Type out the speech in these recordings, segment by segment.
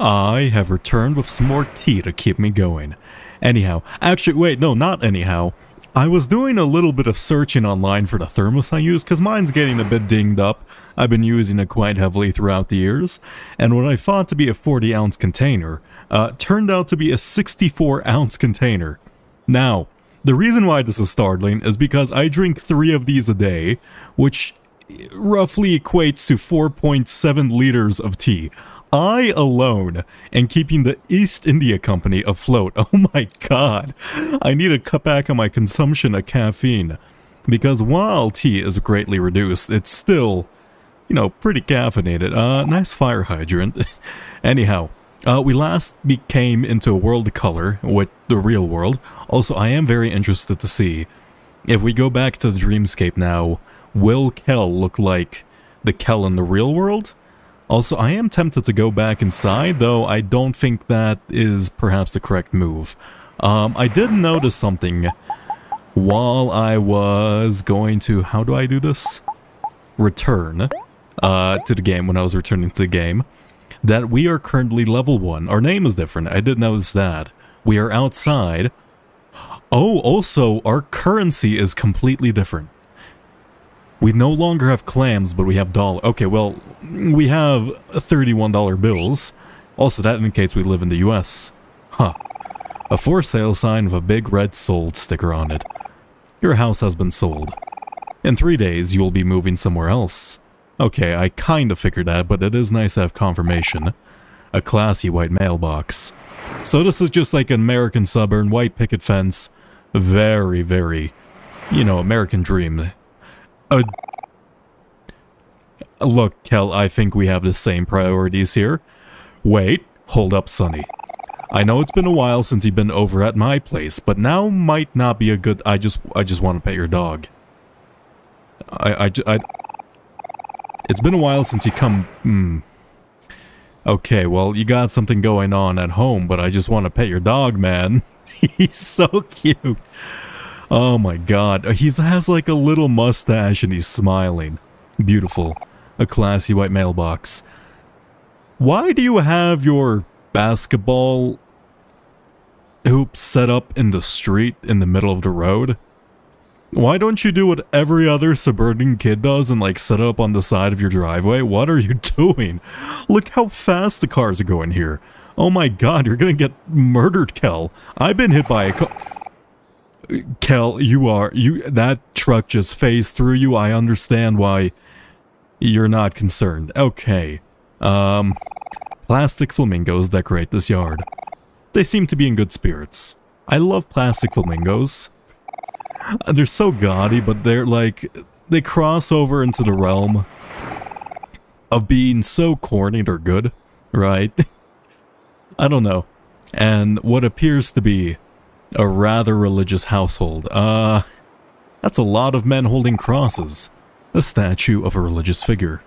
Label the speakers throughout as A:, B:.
A: I have returned with some more tea to keep me going. Anyhow, actually, wait, no, not anyhow. I was doing a little bit of searching online for the thermos I use because mine's getting a bit dinged up. I've been using it quite heavily throughout the years, and what I thought to be a 40 ounce container uh, turned out to be a 64 ounce container. Now, the reason why this is startling is because I drink three of these a day, which roughly equates to 4.7 liters of tea. I alone am keeping the East India Company afloat. Oh my god. I need to cut back on my consumption of caffeine. Because while tea is greatly reduced, it's still, you know, pretty caffeinated. Uh, nice fire hydrant. Anyhow, uh, we last became into a world color with the real world. Also, I am very interested to see if we go back to the dreamscape now, will Kel look like the Kel in the real world? Also, I am tempted to go back inside, though I don't think that is perhaps the correct move. Um, I did notice something while I was going to, how do I do this? Return uh, to the game when I was returning to the game that we are currently level 1. Our name is different, I did notice that. We are outside. Oh, also, our currency is completely different. We no longer have clams, but we have dollar. Okay, well, we have $31 bills. Also, that indicates we live in the US. Huh. A for sale sign with a big red sold sticker on it. Your house has been sold. In three days, you will be moving somewhere else. Okay, I kinda figured that, but it is nice to have confirmation. A classy white mailbox. So this is just like an American suburban, white picket fence. Very, very, you know, American dream. Uh, look, Kel, I think we have the same priorities here. Wait, hold up, Sunny. I know it's been a while since you've been over at my place, but now might not be a good... I just I just want to pet your dog. I, I, I, it's been a while since you come... Hmm. Okay, well, you got something going on at home, but I just want to pet your dog, man. He's so cute. Oh my god. Uh, he has like a little mustache and he's smiling. Beautiful. A classy white mailbox. Why do you have your basketball hoop set up in the street in the middle of the road? Why don't you do what every other suburban kid does and like set up on the side of your driveway? What are you doing? Look how fast the cars are going here. Oh my god, you're gonna get murdered, Kel. I've been hit by a car. Kel, you are, you, that truck just phased through you. I understand why you're not concerned. Okay. Um, plastic flamingos decorate this yard. They seem to be in good spirits. I love plastic flamingos. They're so gaudy, but they're like, they cross over into the realm of being so corny they're good, right? I don't know. And what appears to be a rather religious household. Uh, that's a lot of men holding crosses. A statue of a religious figure.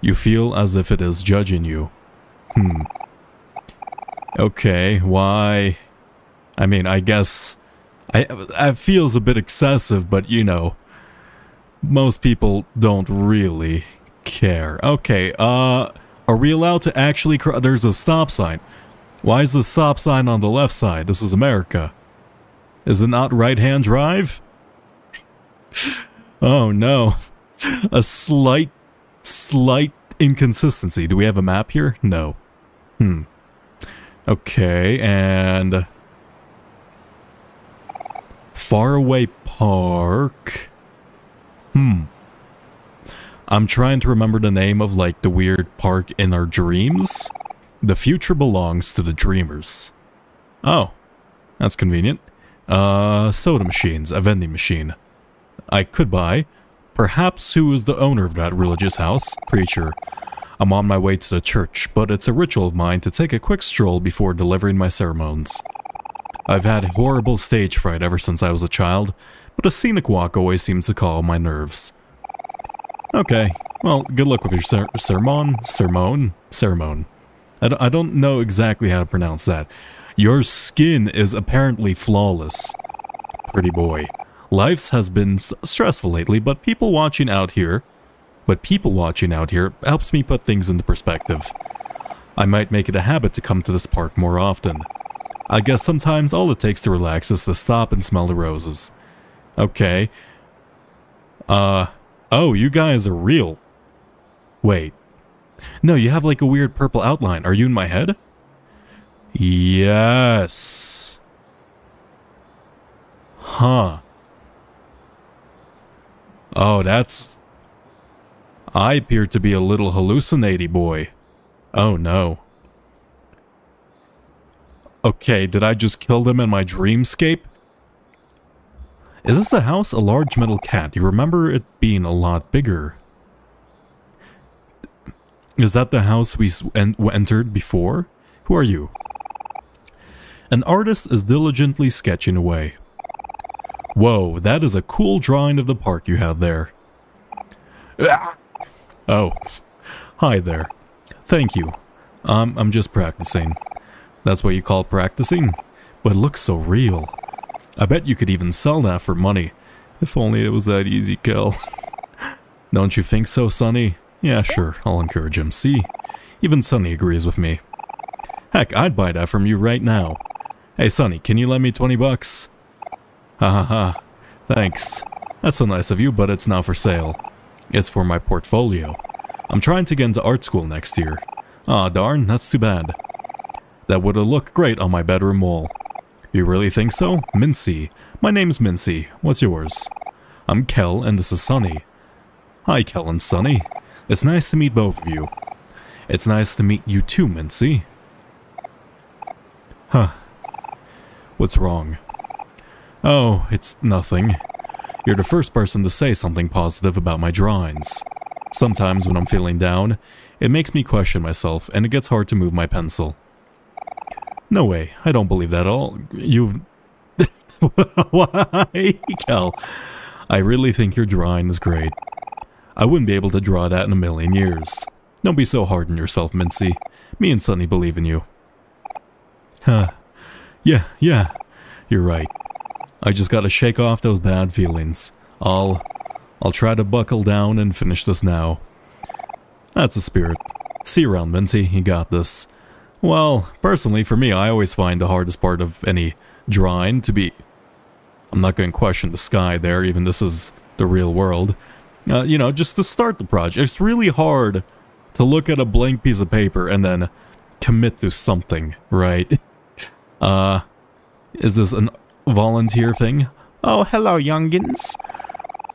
A: You feel as if it is judging you. Hmm. Okay, why? I mean, I guess I, it feels a bit excessive, but you know, most people don't really care. Okay, uh, are we allowed to actually There's a stop sign. Why is the stop sign on the left side? This is America. Is it not right-hand drive? oh no. A slight, slight inconsistency. Do we have a map here? No. Hmm. Okay, and... Faraway Park. Hmm. I'm trying to remember the name of like the weird park in our dreams. The future belongs to the dreamers. Oh, that's convenient. Uh, soda machines, a vending machine. I could buy. Perhaps who is the owner of that religious house? Preacher. I'm on my way to the church, but it's a ritual of mine to take a quick stroll before delivering my sermons. I've had horrible stage fright ever since I was a child, but a scenic walk always seems to calm my nerves. Okay, well, good luck with your ser sermon? Sermon? Sermon. I d I don't know exactly how to pronounce that. Your skin is apparently flawless. Pretty boy. Life has been stressful lately, but people watching out here, but people watching out here helps me put things into perspective. I might make it a habit to come to this park more often. I guess sometimes all it takes to relax is to stop and smell the roses. Okay. Uh, oh, you guys are real. Wait. No, you have like a weird purple outline. Are you in my head? Yes. Huh. Oh, that's... I appear to be a little hallucinating boy. Oh no. Okay, did I just kill them in my dreamscape? Is this a house? A large metal cat. You remember it being a lot bigger. Is that the house we en entered before? Who are you? An artist is diligently sketching away. Whoa, that is a cool drawing of the park you had there. Oh, hi there. Thank you. Um, I'm just practicing. That's what you call practicing? But it looks so real. I bet you could even sell that for money. If only it was that easy, Kel. Don't you think so, Sunny? Yeah, sure, I'll encourage him. See? Even Sunny agrees with me. Heck, I'd buy that from you right now. Hey, Sunny, can you lend me 20 bucks? Ha ha ha. Thanks. That's so nice of you, but it's now for sale. It's for my portfolio. I'm trying to get into art school next year. Aw, darn, that's too bad. That would have looked great on my bedroom wall. You really think so? Mincy. My name's Mincy. What's yours? I'm Kel, and this is Sunny. Hi, Kel and Sunny. It's nice to meet both of you. It's nice to meet you too, Mincy. Huh. What's wrong? Oh, it's nothing. You're the first person to say something positive about my drawings. Sometimes when I'm feeling down, it makes me question myself and it gets hard to move my pencil. No way, I don't believe that at all. You... Why, Kel? I really think your drawing is great. I wouldn't be able to draw that in a million years. Don't be so hard on yourself, Mincy. Me and Sunny believe in you. Huh. Yeah, yeah. You're right. I just gotta shake off those bad feelings. I'll... I'll try to buckle down and finish this now. That's the spirit. See you around, Mincy. You got this. Well, personally, for me, I always find the hardest part of any drawing to be... I'm not going to question the sky there, even this is the real world. Uh, you know, just to start the project. It's really hard to look at a blank piece of paper and then commit to something, right? Uh, is this a volunteer thing?
B: Oh, hello, youngins.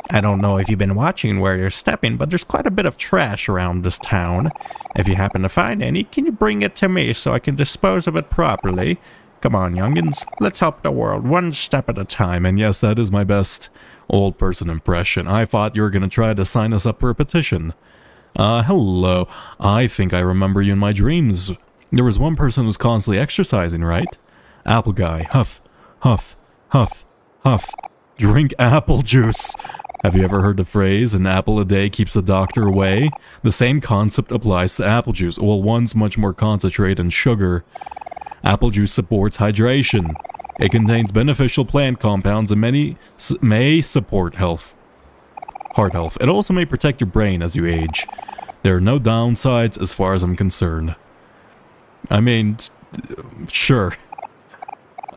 B: I don't know if you've been watching where you're stepping, but there's quite a bit of trash around this town. If you happen to find any, can you bring it to me so I can dispose of it properly? Come on, youngins, let's help the world one step at a time.
A: And yes, that is my best old person impression. I thought you were going to try to sign us up for a petition. Uh, hello. I think I remember you in my dreams. There was one person who was constantly exercising, right? Apple guy. Huff, huff, huff, huff. Drink apple juice. Have you ever heard the phrase, an apple a day keeps the doctor away? The same concept applies to apple juice, well one's much more concentrated in sugar. Apple juice supports hydration. It contains beneficial plant compounds and many may support health. Heart health. It also may protect your brain as you age. There are no downsides as far as I'm concerned. I mean, sure.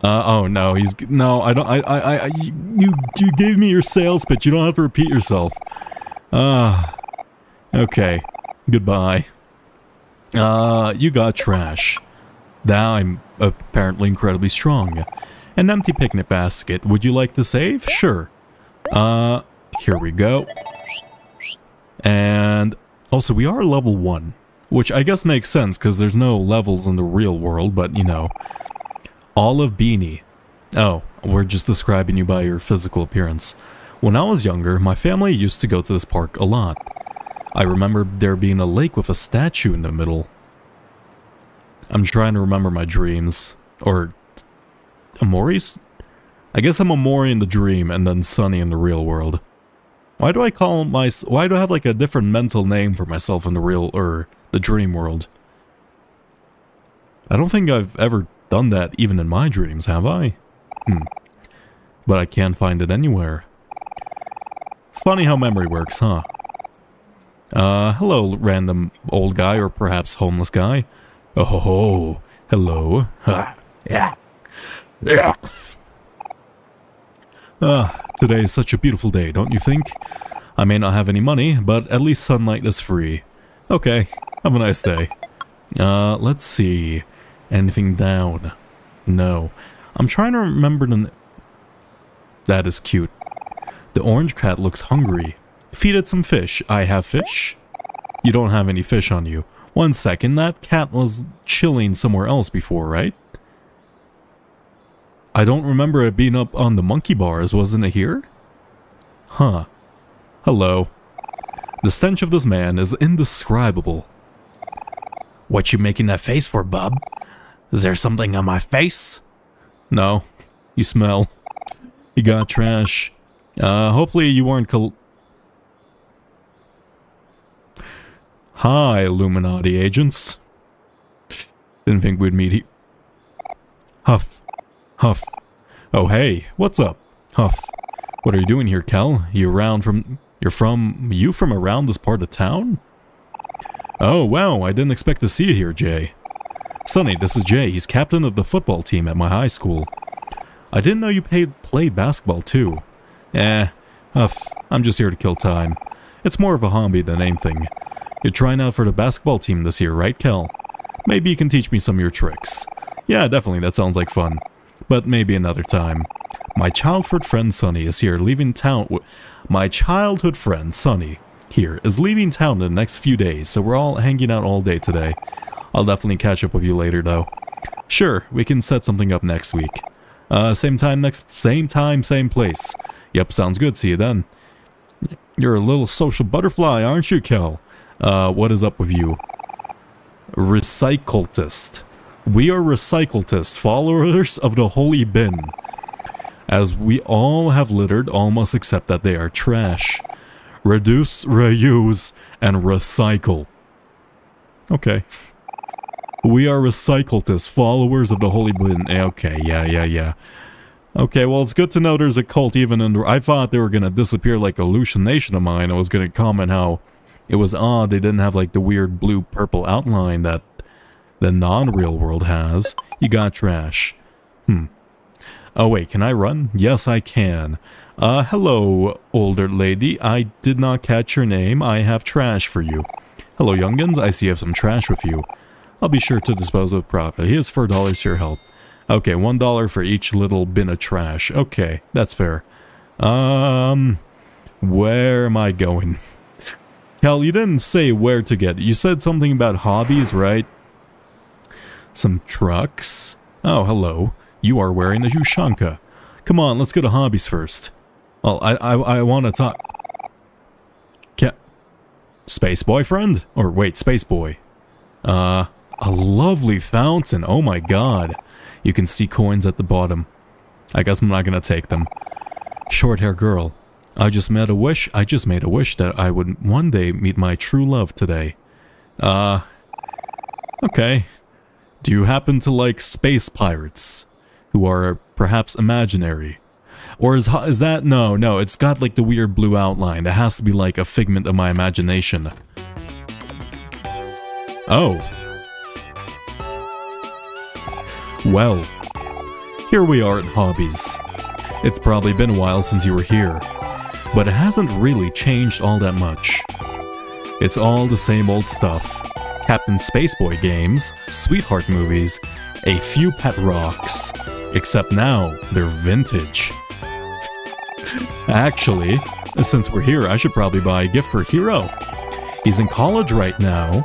A: Uh, oh no, he's no. I don't. I. I. I. You. You gave me your sales pitch. You don't have to repeat yourself. Ah. Uh, okay. Goodbye. Uh, you got trash. Now I'm apparently incredibly strong. An empty picnic basket. Would you like to save? Sure. Uh, here we go. And also, we are level 1, which I guess makes sense because there's no levels in the real world, but you know. Olive Beanie. Oh, we're just describing you by your physical appearance. When I was younger, my family used to go to this park a lot. I remember there being a lake with a statue in the middle. I'm trying to remember my dreams. Or... Omori's? I guess I'm Amori in the dream and then Sunny in the real world. Why do I call my... Why do I have like a different mental name for myself in the real... or the dream world? I don't think I've ever done that even in my dreams, have I? Hmm. But I can't find it anywhere. Funny how memory works, huh? Uh, hello, random old guy or perhaps homeless guy. Oh ho ho. Hello. Ha. Yeah. Yeah. Ah, today is such a beautiful day, don't you think? I may not have any money, but at least sunlight is free. Okay, have a nice day. Uh, let's see. Anything down? No. I'm trying to remember the... That is cute. The orange cat looks hungry. Feed it some fish. I have fish? You don't have any fish on you. One second, that cat was chilling somewhere else before, right? I don't remember it being up on the monkey bars, wasn't it here? Huh. Hello. The stench of this man is indescribable.
B: What you making that face for, bub? Is there something on my face?
A: No. You smell. You got trash. Uh, hopefully you weren't col- Hi, Illuminati agents. Didn't think we'd meet he- Huff. Huff. Oh hey, what's up? Huff. What are you doing here, Kel? You around from- You're from- You from around this part of town? Oh wow, I didn't expect to see you here, Jay. Sunny, this is Jay. He's captain of the football team at my high school. I didn't know you paid, played basketball too. Eh, Huff, I'm just here to kill time. It's more of a hobby than anything. You're trying out for the basketball team this year, right, Kel? Maybe you can teach me some of your tricks. Yeah, definitely, that sounds like fun. But maybe another time. My childhood friend Sunny is here leaving town. My childhood friend Sunny here is leaving town in the next few days, so we're all hanging out all day today. I'll definitely catch up with you later, though. Sure, we can set something up next week. Uh, same time next, same time, same place. Yep, sounds good. See you then. You're a little social butterfly, aren't you, Kel? Uh, what is up with you? Recycletist. We are recycletists, followers of the holy bin. As we all have littered, all must accept that they are trash. Reduce, reuse, and recycle. Okay. We are recycletists, followers of the holy bin. Eh, Okay, yeah, yeah, yeah. Okay, well, it's good to know there's a cult even under... I thought they were gonna disappear like a hallucination of mine. I was gonna comment how it was odd they didn't have like the weird blue-purple outline that the non-real world has. You got trash. Hmm. Oh wait, can I run? Yes, I can. Uh, hello, older lady. I did not catch your name. I have trash for you. Hello, youngins. I see you have some trash with you. I'll be sure to dispose of it properly. Here's four dollars to your help. Okay, one dollar for each little bin of trash. Okay, that's fair. Um, where am I going? Hell, you didn't say where to get. You said something about hobbies, right? Some trucks. Oh, hello. You are wearing the Ushanka. Come on, let's go to hobbies first. Well, I I, I want to talk. Ca- Space boyfriend? Or wait, space boy. Uh, a lovely fountain. Oh my god. You can see coins at the bottom. I guess I'm not gonna take them. Short hair girl. I just made a wish. I just made a wish that I would one day meet my true love today. Uh, okay. Do you happen to like space pirates? Who are perhaps imaginary? Or is, is that, no, no, it's got like the weird blue outline. That has to be like a figment of my imagination. Oh. Well, here we are at Hobbies. It's probably been a while since you were here, but it hasn't really changed all that much. It's all the same old stuff. Captain Spaceboy games, sweetheart movies, a few pet rocks. Except now, they're vintage. Actually, since we're here, I should probably buy a gift for Hero. He's in college right now.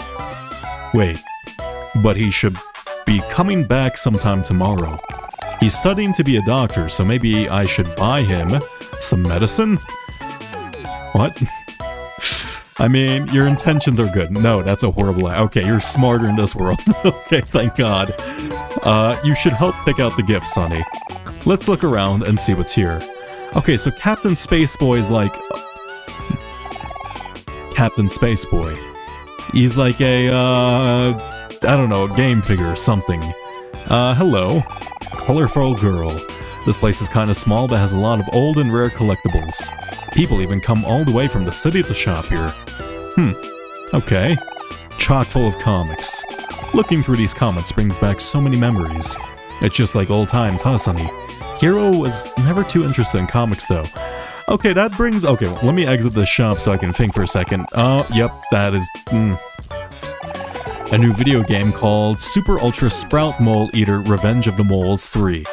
A: Wait, but he should be coming back sometime tomorrow. He's studying to be a doctor, so maybe I should buy him some medicine? What? I mean, your intentions are good. No, that's a horrible. Okay, you're smarter in this world. okay, thank God. Uh, you should help pick out the gifts, Sunny. Let's look around and see what's here. Okay, so Captain Spaceboy is like... Captain Spaceboy. He's like a, uh... I don't know, a game figure or something. Uh, hello. Colorful girl. This place is kinda small but has a lot of old and rare collectibles. People even come all the way from the city to shop here. Hmm. Okay. Chock full of comics. Looking through these comics brings back so many memories. It's just like old times, huh, Sunny? Hero was never too interested in comics, though. Okay, that brings... Okay, let me exit the shop so I can think for a second. Oh, yep, that is... Mm. A new video game called Super Ultra Sprout Mole Eater Revenge of the Moles 3.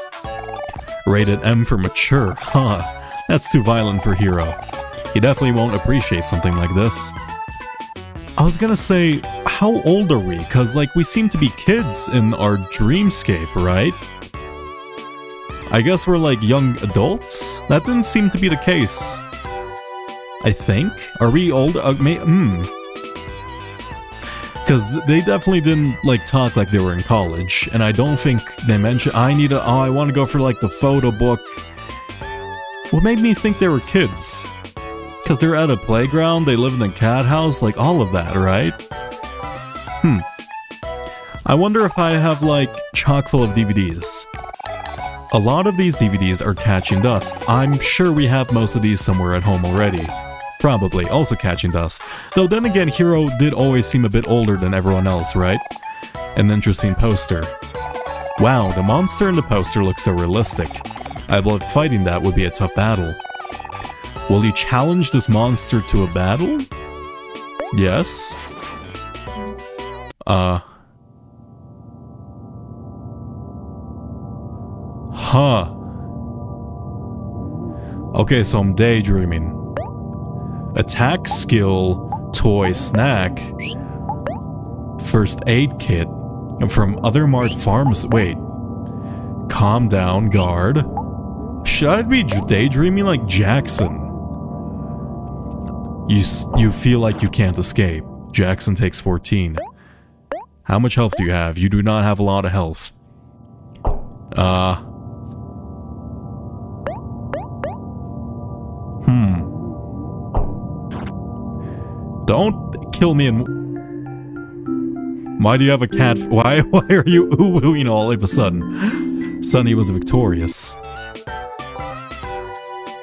A: Rated M for mature, huh? That's too violent for Hero. He definitely won't appreciate something like this. I was gonna say, how old are we? Cause like we seem to be kids in our dreamscape, right? I guess we're like young adults? That didn't seem to be the case. I think? Are we old? Uh, may hmm. Because they definitely didn't like talk like they were in college, and I don't think they mentioned I need a oh I want to go for like the photo book. What made me think they were kids? Because they're at a playground, they live in a cat house, like all of that, right? Hmm. I wonder if I have like chock full of DVDs. A lot of these DVDs are catching dust. I'm sure we have most of these somewhere at home already. Probably, also catching dust. Though then again, Hero did always seem a bit older than everyone else, right? An interesting poster. Wow, the monster in the poster looks so realistic. I believe fighting that would be a tough battle. Will you challenge this monster to a battle? Yes. Uh. Huh. Okay, so I'm daydreaming. Attack skill, toy snack, first aid kit, from Other Mart Farms. Wait. Calm down, guard. Should I be daydreaming like Jackson? You, you feel like you can't escape. Jackson takes 14. How much health do you have? You do not have a lot of health. Uh... Don't kill me and... Why do you have a cat? Why, why are you ooh-oohing all of a sudden? Sunny was victorious.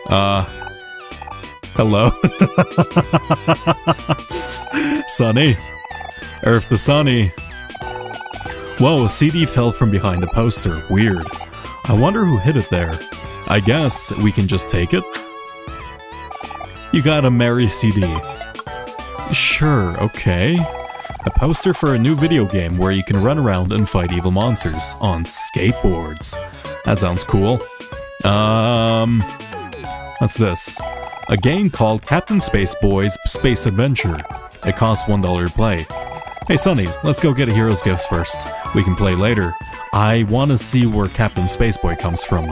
A: Uh... Hello? Sunny. Earth the Sunny. Whoa, a CD fell from behind the poster. Weird. I wonder who hid it there. I guess we can just take it? You got a merry CD. Sure, okay. A poster for a new video game where you can run around and fight evil monsters on skateboards. That sounds cool. Um... What's this? A game called Captain Space Boy's Space Adventure. It costs $1 to play. Hey Sunny, let's go get a Hero's Gifts first. We can play later. I want to see where Captain Spaceboy comes from.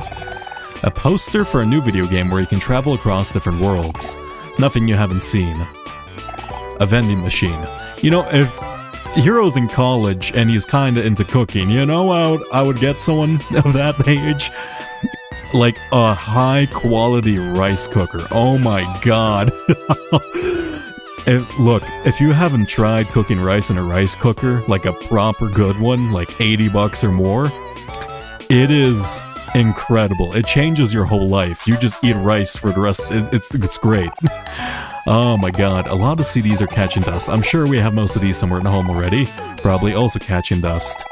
A: A poster for a new video game where you can travel across different worlds. Nothing you haven't seen. A vending machine. You know, if Hero's in college and he's kinda into cooking, you know I would, I would get someone of that age? Like a high quality rice cooker. Oh my god. if, look, if you haven't tried cooking rice in a rice cooker, like a proper good one, like 80 bucks or more, it is incredible. It changes your whole life. You just eat rice for the rest. It, it's it's great. oh my god, a lot of CDs are catching dust. I'm sure we have most of these somewhere the home already. Probably also catching dust.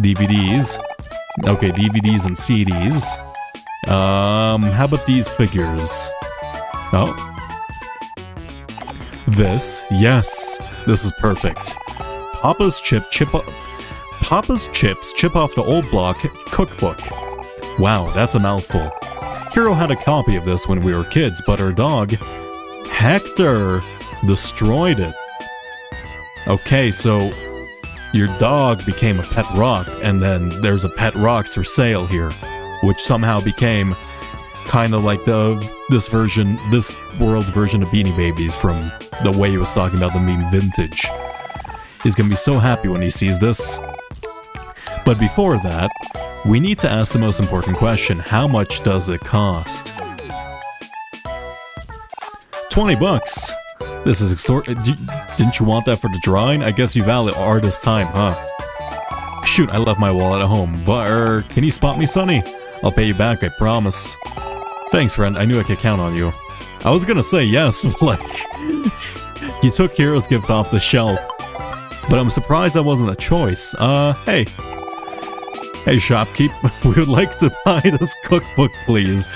A: DVDs. Okay, DVDs and CDs. Um, how about these figures? Oh. This, yes, this is perfect. Papa's chip chip Papa's chips chip off the old block cookbook. Wow, that's a mouthful. Hero had a copy of this when we were kids, but her dog, Hector, destroyed it. Okay, so your dog became a pet rock, and then there's a pet rocks for sale here, which somehow became kind of like the this version, this world's version of Beanie Babies from the way he was talking about them being vintage. He's gonna be so happy when he sees this. But before that, we need to ask the most important question. How much does it cost? 20 bucks. This is sort. Didn't you want that for the drawing? I guess you value artist time, huh? Shoot, I left my wallet at home. But er, can you spot me, Sunny? I'll pay you back, I promise. Thanks, friend. I knew I could count on you. I was gonna say yes, like... you took Hero's gift off the shelf. But I'm surprised that wasn't a choice. Uh, hey. Hey, shopkeep. we would like to buy this cookbook, please.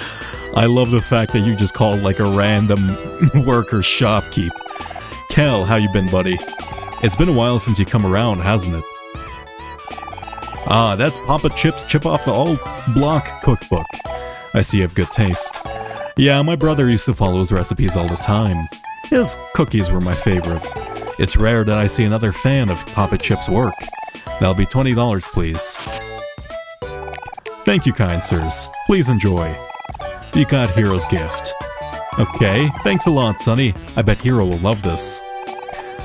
A: I love the fact that you just called like a random worker shopkeep. Kel, how you been, buddy? It's been a while since you come around, hasn't it? Ah, that's Papa Chip's Chip Off the All Block cookbook. I see you have good taste. Yeah, my brother used to follow his recipes all the time. His cookies were my favorite. It's rare that I see another fan of Papa Chip's work. That'll be $20, please. Thank you, kind sirs. Please enjoy. You got Hero's gift. Okay, thanks a lot, Sunny. I bet Hero will love this.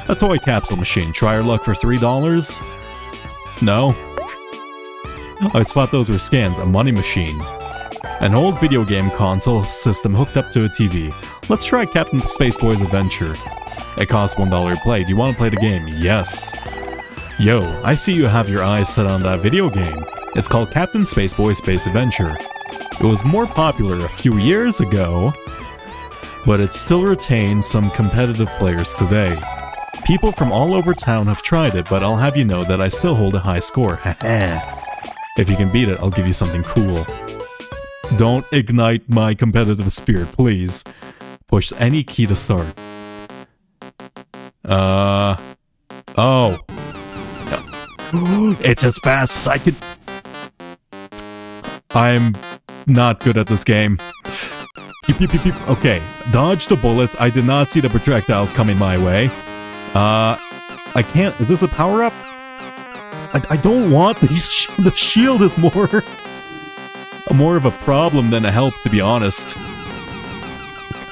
A: A toy capsule machine. Try your luck for $3? No? I thought those were scans. A money machine. An old video game console system hooked up to a TV. Let's try Captain Spaceboy's Adventure. It costs $1 to play. Do you want to play the game? Yes. Yo, I see you have your eyes set on that video game. It's called Captain Spaceboy Space Adventure. It was more popular a few years ago, but it still retains some competitive players today. People from all over town have tried it, but I'll have you know that I still hold a high score. if you can beat it, I'll give you something cool. Don't ignite my competitive spirit, please. Push any key to start. Uh... Oh. It's as fast as I could... I'm not good at this game. Okay, dodge the bullets. I did not see the projectiles coming my way. Uh, I can't... Is this a power-up? I, I don't want these... Sh the shield is more... more of a problem than a help, to be honest.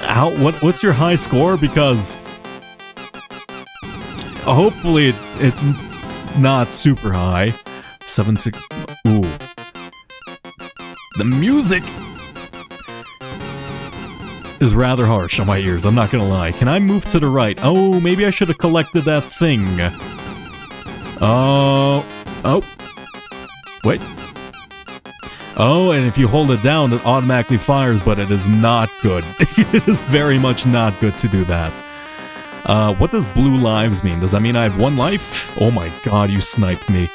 A: How... What, what's your high score? Because... Hopefully it, it's not super high. 7 6... Ooh. The music is rather harsh on my ears, I'm not gonna lie. Can I move to the right? Oh, maybe I should have collected that thing. Oh. Oh. Wait. Oh, and if you hold it down, it automatically fires, but it is not good. it is very much not good to do that. Uh, what does blue lives mean? Does that mean I have one life? Oh my god, you sniped me.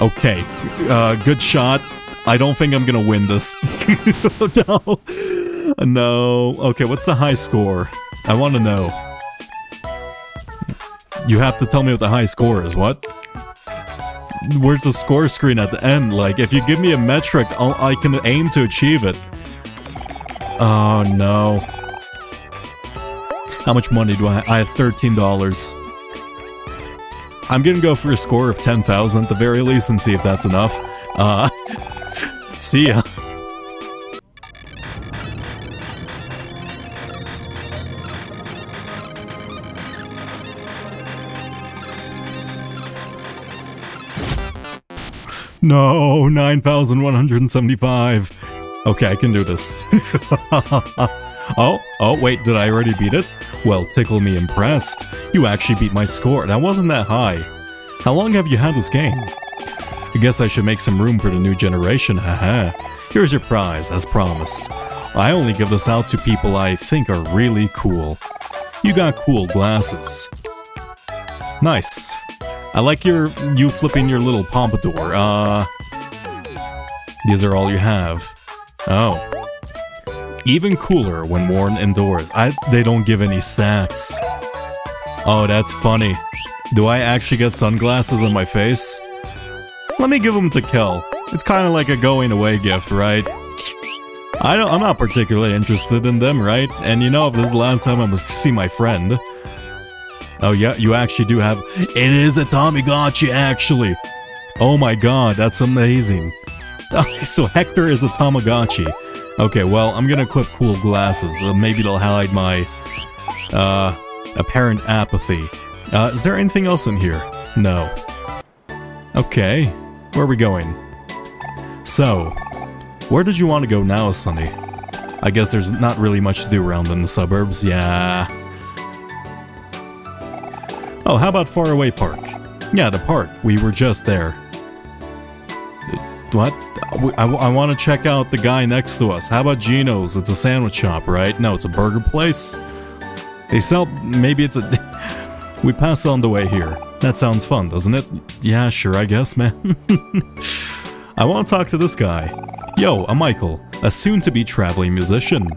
A: Okay, uh, good shot. I don't think I'm gonna win this. no. No. Okay, what's the high score? I want to know. You have to tell me what the high score is, what? Where's the score screen at the end? Like, if you give me a metric, I'll, I can aim to achieve it. Oh, no. How much money do I have? I have $13. I'm gonna go for a score of 10,000 at the very least and see if that's enough. Uh, see ya. No, 9,175. Okay, I can do this. oh, oh, wait, did I already beat it? Well, tickle me impressed. You actually beat my score. That wasn't that high. How long have you had this game? I guess I should make some room for the new generation, haha. Here's your prize, as promised. I only give this out to people I think are really cool. You got cool glasses. Nice. I like your you flipping your little pompadour. Uh, these are all you have. Oh. Even cooler when worn indoors. I they don't give any stats. Oh, that's funny. Do I actually get sunglasses on my face? Let me give them to Kel. It's kind of like a going away gift, right? I don't, I'm not particularly interested in them, right? And you know, if this is the last time I'm gonna see my friend, Oh yeah, you actually do have- It is a Tamagotchi, actually! Oh my god, that's amazing. so Hector is a Tamagotchi. Okay, well, I'm gonna equip cool glasses. Uh, maybe it'll hide my, uh, apparent apathy. Uh, is there anything else in here? No. Okay, where are we going? So, where did you want to go now, Sunny? I guess there's not really much to do around in the suburbs, yeah. Oh, how about Faraway Park? Yeah, the park. We were just there. What? I, I want to check out the guy next to us. How about Gino's? It's a sandwich shop, right? No, it's a burger place. They sell... Maybe it's a... we passed on the way here. That sounds fun, doesn't it? Yeah, sure, I guess, man. I want to talk to this guy. Yo, I'm Michael, a soon-to-be traveling musician.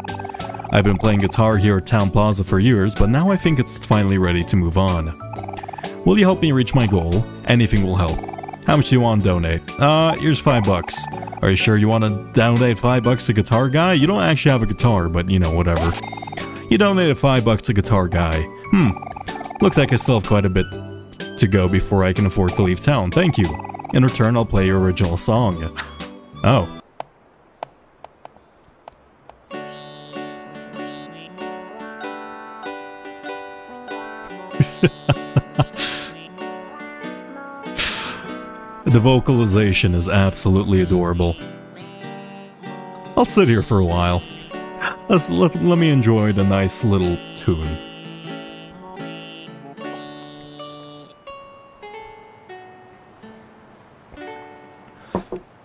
A: I've been playing guitar here at Town Plaza for years, but now I think it's finally ready to move on. Will you help me reach my goal? Anything will help. How much do you want to donate? Uh, here's five bucks. Are you sure you want to donate five bucks to Guitar Guy? You don't actually have a guitar, but you know, whatever. You donated five bucks to Guitar Guy. Hmm. Looks like I still have quite a bit to go before I can afford to leave town. Thank you. In return, I'll play your original song. Oh. the vocalization is absolutely adorable. I'll sit here for a while. Let's, let, let me enjoy the nice little tune.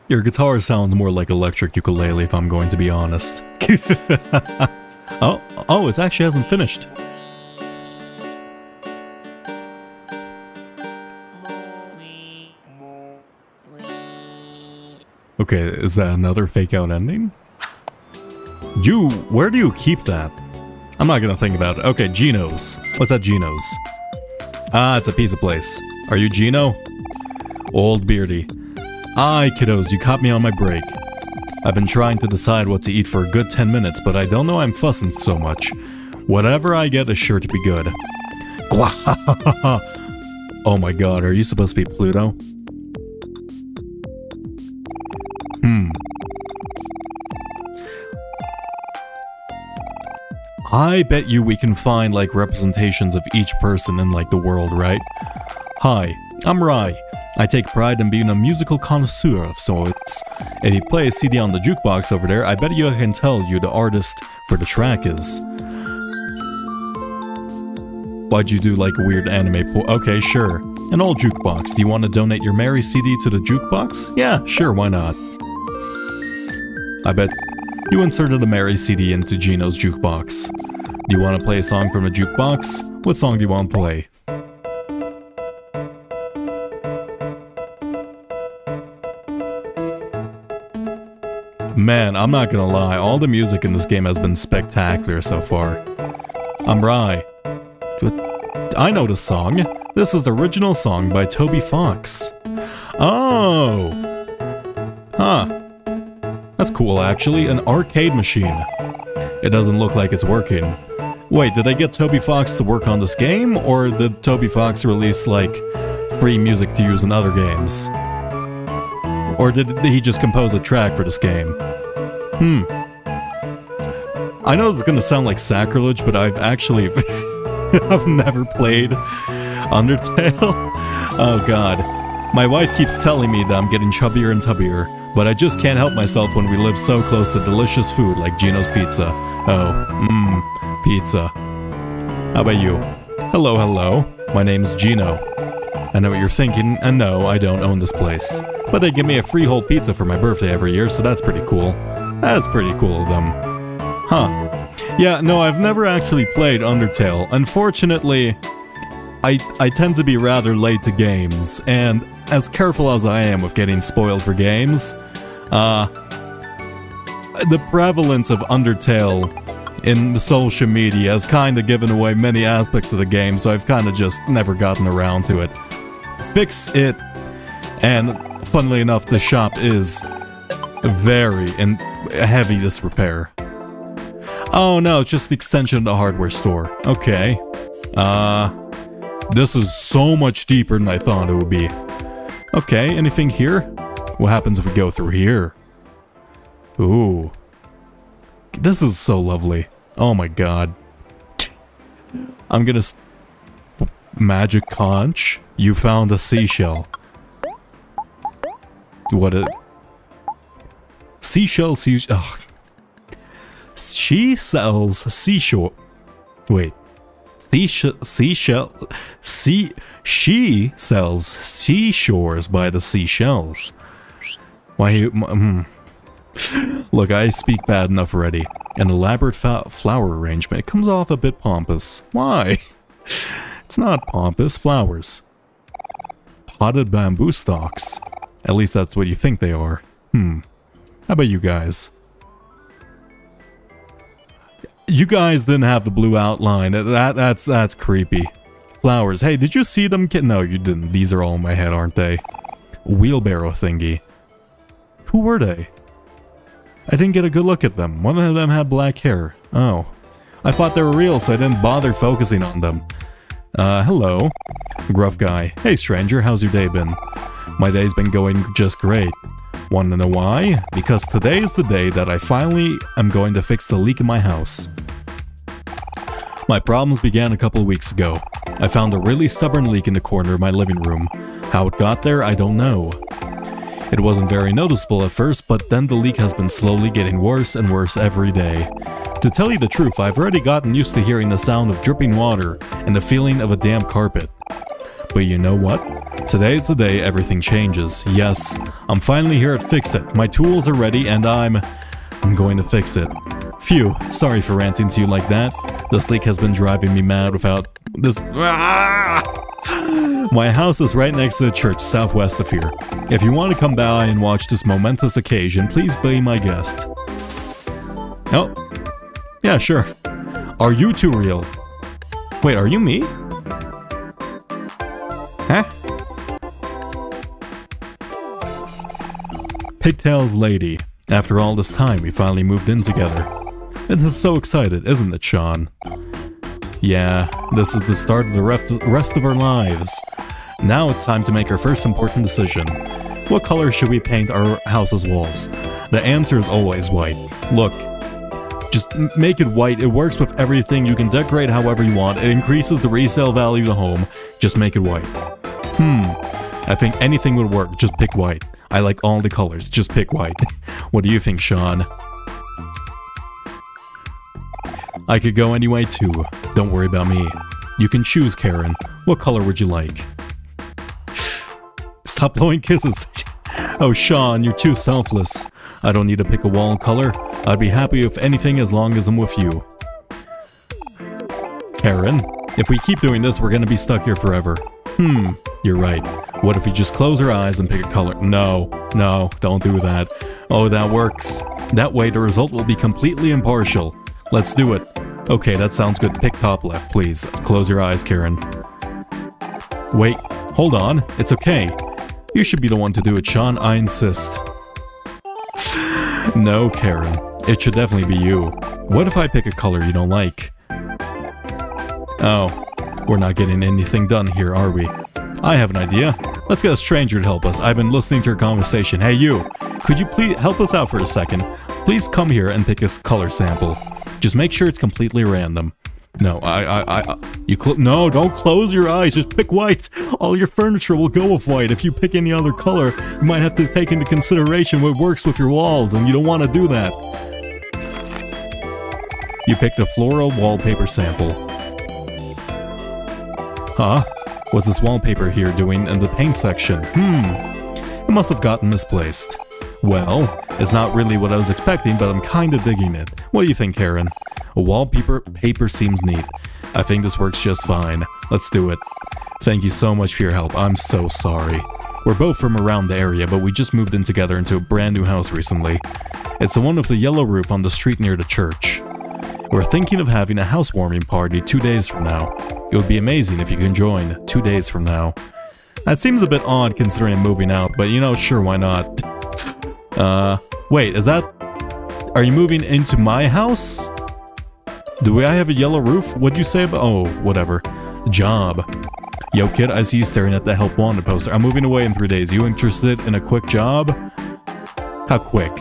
A: Your guitar sounds more like electric ukulele if I'm going to be honest. oh, oh, it actually hasn't finished. Okay, is that another fake out ending? You, where do you keep that? I'm not gonna think about it. Okay, Gino's. What's that Gino's? Ah, it's a pizza place. Are you Gino? Old Beardy. Aye, kiddos, you caught me on my break. I've been trying to decide what to eat for a good 10 minutes, but I don't know I'm fussing so much. Whatever I get is sure to be good. oh my god, are you supposed to be Pluto? Hmm. I bet you we can find like representations of each person in like the world, right? Hi, I'm Rai. I take pride in being a musical connoisseur of sorts. If you play a CD on the jukebox over there, I bet you I can tell you the artist for the track is. Why'd you do like a weird anime Okay, sure. An old jukebox. Do you want to donate your Mary CD to the jukebox? Yeah, sure, why not? I bet you inserted the Mary CD into Gino's jukebox. Do you want to play a song from a jukebox? What song do you want to play? Man, I'm not gonna lie, all the music in this game has been spectacular so far. I'm Rai. I know this song. This is the original song by Toby Fox. Oh! Huh. That's cool actually, an arcade machine. It doesn't look like it's working. Wait, did I get Toby Fox to work on this game, or did Toby Fox release, like, free music to use in other games? Or did he just compose a track for this game? Hmm. I know it's gonna sound like sacrilege, but I've actually... I've never played Undertale. Oh god. My wife keeps telling me that I'm getting chubbier and tubbier, but I just can't help myself when we live so close to delicious food like Gino's Pizza. Oh, mmm, pizza. How about you? Hello, hello. My name's Gino. I know what you're thinking, and no, I don't own this place. But they give me a freehold pizza for my birthday every year, so that's pretty cool. That's pretty cool of them. Huh. Yeah, no, I've never actually played Undertale. Unfortunately, I, I tend to be rather late to games, and as careful as I am with getting spoiled for games, uh, the prevalence of Undertale in social media has kind of given away many aspects of the game, so I've kind of just never gotten around to it. Fix it, and funnily enough, the shop is very in heavy disrepair. Oh no, it's just the extension of the hardware store. Okay. Uh, this is so much deeper than I thought it would be. Okay, anything here? What happens if we go through here? Ooh. This is so lovely. Oh my god. I'm gonna... Magic conch? You found a seashell. What a... Seashell, seashell... She sells seashore... Wait. Seashell... Seashell... Sea... She sells seashores by the seashells. Why... Hmm. Look, I speak bad enough already. An elaborate flower arrangement. Comes off a bit pompous. Why? It's not pompous. Flowers. Potted bamboo stalks. At least that's what you think they are. Hmm. How about you guys? You guys didn't have the blue outline. That that's that's creepy. Flowers. Hey, did you see them? No, you didn't. These are all in my head, aren't they? Wheelbarrow thingy. Who were they? I didn't get a good look at them. One of them had black hair. Oh. I thought they were real, so I didn't bother focusing on them. Uh, hello. Gruff guy. Hey, stranger, how's your day been? My day's been going just great. Wanna know why? Because today is the day that I finally am going to fix the leak in my house. My problems began a couple weeks ago. I found a really stubborn leak in the corner of my living room. How it got there, I don't know. It wasn't very noticeable at first, but then the leak has been slowly getting worse and worse every day. To tell you the truth, I've already gotten used to hearing the sound of dripping water and the feeling of a damp carpet. But you know what? Today's the day everything changes. Yes, I'm finally here at fix it. My tools are ready and I'm... I'm going to fix it. Phew, sorry for ranting to you like that. This leak has been driving me mad without... This... Ah! My house is right next to the church southwest of here. If you want to come by and watch this momentous occasion, please be my guest. Oh, yeah, sure. Are you two real? Wait, are you me? Huh? Pigtails Lady. After all this time, we finally moved in together. It is so excited, isn't it, Sean? Yeah, this is the start of the rest of our lives. Now it's time to make our first important decision. What color should we paint our house's walls? The answer is always white. Look, just make it white. It works with everything. You can decorate however you want. It increases the resale value of the home. Just make it white. Hmm. I think anything would work. Just pick white. I like all the colors. Just pick white. what do you think, Sean? I could go any way too. Don't worry about me. You can choose, Karen. What color would you like? Stop blowing kisses. oh, Sean, you're too selfless. I don't need to pick a wall color. I'd be happy with anything as long as I'm with you. Karen, if we keep doing this, we're gonna be stuck here forever. Hmm, you're right. What if we just close our eyes and pick a color? No, no, don't do that. Oh, that works. That way the result will be completely impartial. Let's do it. Okay, that sounds good. Pick top left, please. Close your eyes, Karen. Wait, hold on. It's okay. You should be the one to do it, Sean. I insist. no, Karen. It should definitely be you. What if I pick a color you don't like? Oh, we're not getting anything done here, are we? I have an idea. Let's get a stranger to help us. I've been listening to your conversation. Hey, you! Could you please help us out for a second? Please come here and pick a color sample. Just make sure it's completely random. No, I, I, I, you no, don't close your eyes, just pick white. All your furniture will go with white. If you pick any other color, you might have to take into consideration what works with your walls, and you don't want to do that. You picked a floral wallpaper sample. Huh? What's this wallpaper here doing in the paint section? Hmm, it must have gotten misplaced. Well, it's not really what I was expecting, but I'm kinda digging it. What do you think, Karen? A wallpaper paper seems neat. I think this works just fine. Let's do it. Thank you so much for your help. I'm so sorry. We're both from around the area, but we just moved in together into a brand new house recently. It's the one with the yellow roof on the street near the church. We're thinking of having a housewarming party two days from now. It would be amazing if you can join two days from now. That seems a bit odd considering moving out, but you know, sure, why not? Uh, wait, is that... Are you moving into my house? Do I have a yellow roof? What'd you say about- oh, whatever. Job. Yo kid, I see you staring at the help wanted poster. I'm moving away in three days. You interested in a quick job? How quick?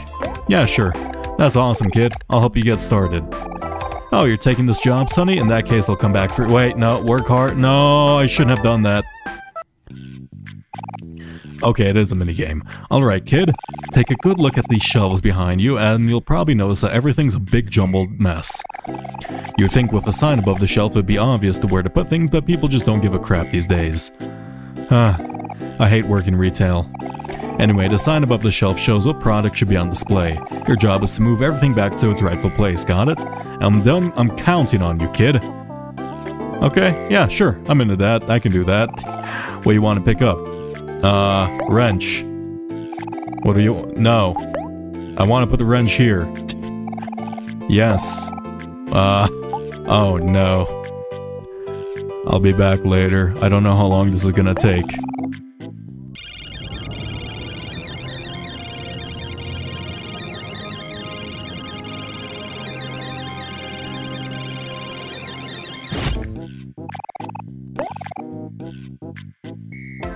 A: Yeah, sure. That's awesome, kid. I'll help you get started. Oh, you're taking this job, Sunny? In that case, I'll come back for- wait, no, work hard. No, I shouldn't have done that. Okay, it is a minigame. Alright, kid. Take a good look at these shelves behind you, and you'll probably notice that everything's a big jumbled mess. You think with a sign above the shelf it'd be obvious to where to put things, but people just don't give a crap these days. Huh. I hate working retail. Anyway, the sign above the shelf shows what product should be on display. Your job is to move everything back to its rightful place, got it? I'm done. I'm counting on you, kid. Okay, yeah, sure. I'm into that. I can do that. What do you want to pick up? Uh, wrench. What do you... No. I want to put the wrench here. Yes. Uh, oh no. I'll be back later. I don't know how long this is gonna take.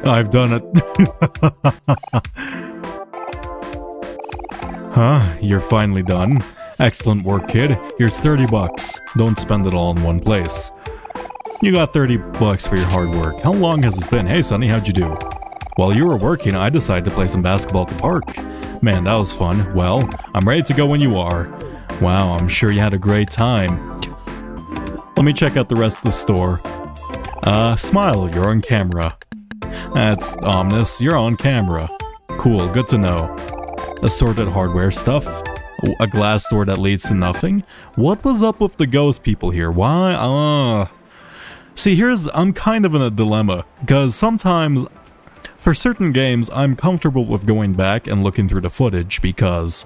A: I've done it. huh? You're finally done. Excellent work, kid. Here's 30 bucks. Don't spend it all in one place. You got 30 bucks for your hard work. How long has this been? Hey, Sunny, how'd you do? While you were working, I decided to play some basketball at the park. Man, that was fun. Well, I'm ready to go when you are. Wow, I'm sure you had a great time. Let me check out the rest of the store. Uh, smile, you're on camera. That's ominous, you're on camera. Cool, good to know. Assorted hardware stuff. A glass door that leads to nothing. What was up with the ghost people here? Why? Uh... See, here's... I'm kind of in a dilemma. Because sometimes, for certain games, I'm comfortable with going back and looking through the footage because,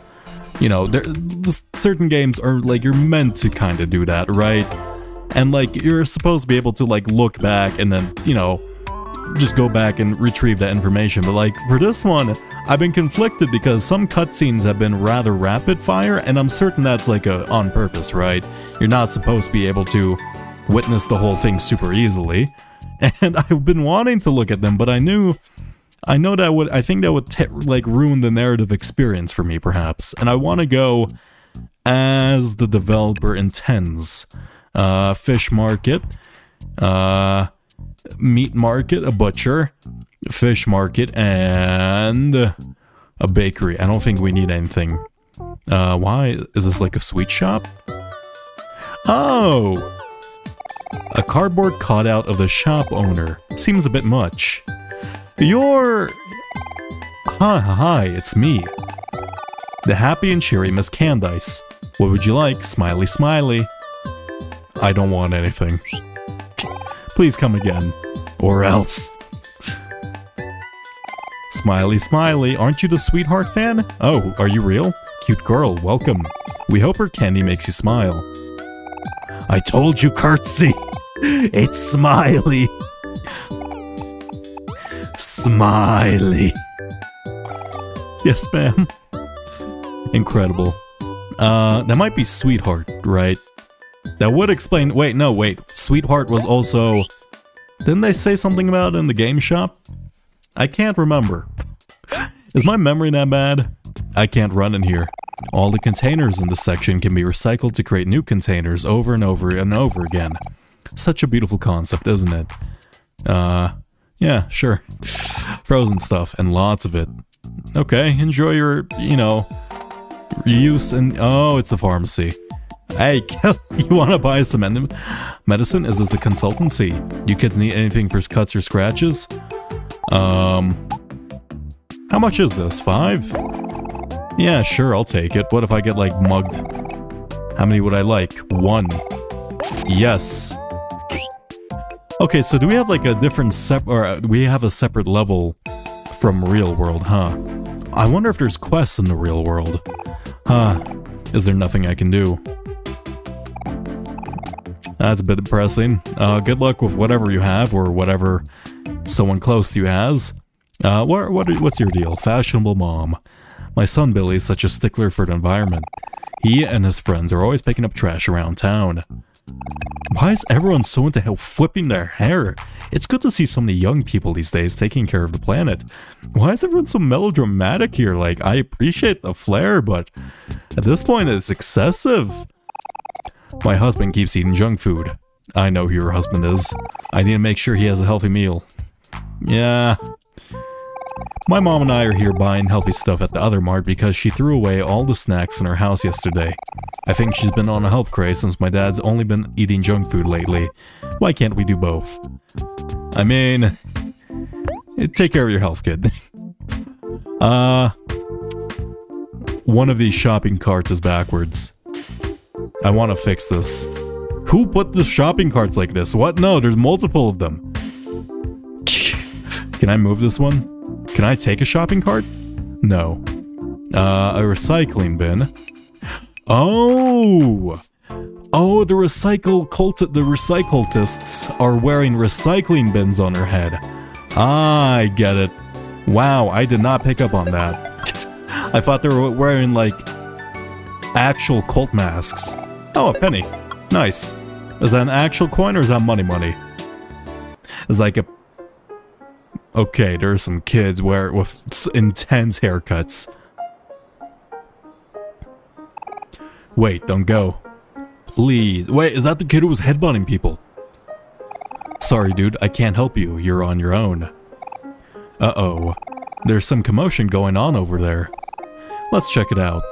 A: you know, there, certain games are like, you're meant to kind of do that, right? And like, you're supposed to be able to like look back and then, you know, just go back and retrieve that information. But like for this one, I've been conflicted because some cutscenes have been rather rapid fire, and I'm certain that's like a on purpose, right? You're not supposed to be able to witness the whole thing super easily. And I've been wanting to look at them, but I knew I know that would I think that would like ruin the narrative experience for me perhaps. And I want to go as the developer intends. Uh fish market. Uh meat market, a butcher, fish market, and a bakery. I don't think we need anything. Uh, why? Is this like a sweet shop? Oh! A cardboard cutout of the shop owner. Seems a bit much. You're... Hi, hi, it's me. The happy and cheery Miss Candice. What would you like? Smiley, smiley. I don't want anything. Please come again. Or else. Smiley, smiley, aren't you the sweetheart fan? Oh, are you real? Cute girl, welcome. We hope her candy makes you smile. I told you, Curtsy! It's Smiley! Smiley! Yes, ma'am. Incredible. Uh, that might be Sweetheart, right? That would explain- wait, no, wait. Sweetheart was also... Didn't they say something about it in the game shop? I can't remember. Is my memory that bad? I can't run in here. All the containers in this section can be recycled to create new containers over and over and over again. Such a beautiful concept, isn't it? Uh, yeah, sure. Frozen stuff, and lots of it. Okay, enjoy your, you know, use and- oh, it's a pharmacy. Hey, Kelly, you wanna buy some medicine? Is this the consultancy? You kids need anything for cuts or scratches? Um... How much is this? Five? Yeah, sure, I'll take it. What if I get, like, mugged? How many would I like? One. Yes. Okay, so do we have, like, a different sep- or uh, we have a separate level from real world, huh? I wonder if there's quests in the real world. Huh. Is there nothing I can do? That's a bit depressing. Uh, good luck with whatever you have, or whatever someone close to you has. Uh, what, what, what's your deal? Fashionable mom. My son Billy is such a stickler for the environment. He and his friends are always picking up trash around town. Why is everyone so into hell flipping their hair? It's good to see so many young people these days taking care of the planet. Why is everyone so melodramatic here? Like, I appreciate the flair, but at this point it's excessive. My husband keeps eating junk food. I know who your husband is. I need to make sure he has a healthy meal. Yeah. My mom and I are here buying healthy stuff at the Othermart because she threw away all the snacks in her house yesterday. I think she's been on a health craze since my dad's only been eating junk food lately. Why can't we do both? I mean... Take care of your health, kid. uh... One of these shopping carts is backwards. I want to fix this. Who put the shopping carts like this? What? No, there's multiple of them. Can I move this one? Can I take a shopping cart? No. Uh, a recycling bin. Oh! Oh, the recycle cult the recycultists are wearing recycling bins on their head. Ah, I get it. Wow, I did not pick up on that. I thought they were wearing like actual cult masks. Oh, a penny. Nice. Is that an actual coin or is that money money? It's like a Okay, there are some kids where with intense haircuts. Wait, don't go. Please. Wait, is that the kid who was headbutting people? Sorry, dude, I can't help you. You're on your own. Uh-oh. There's some commotion going on over there. Let's check it out.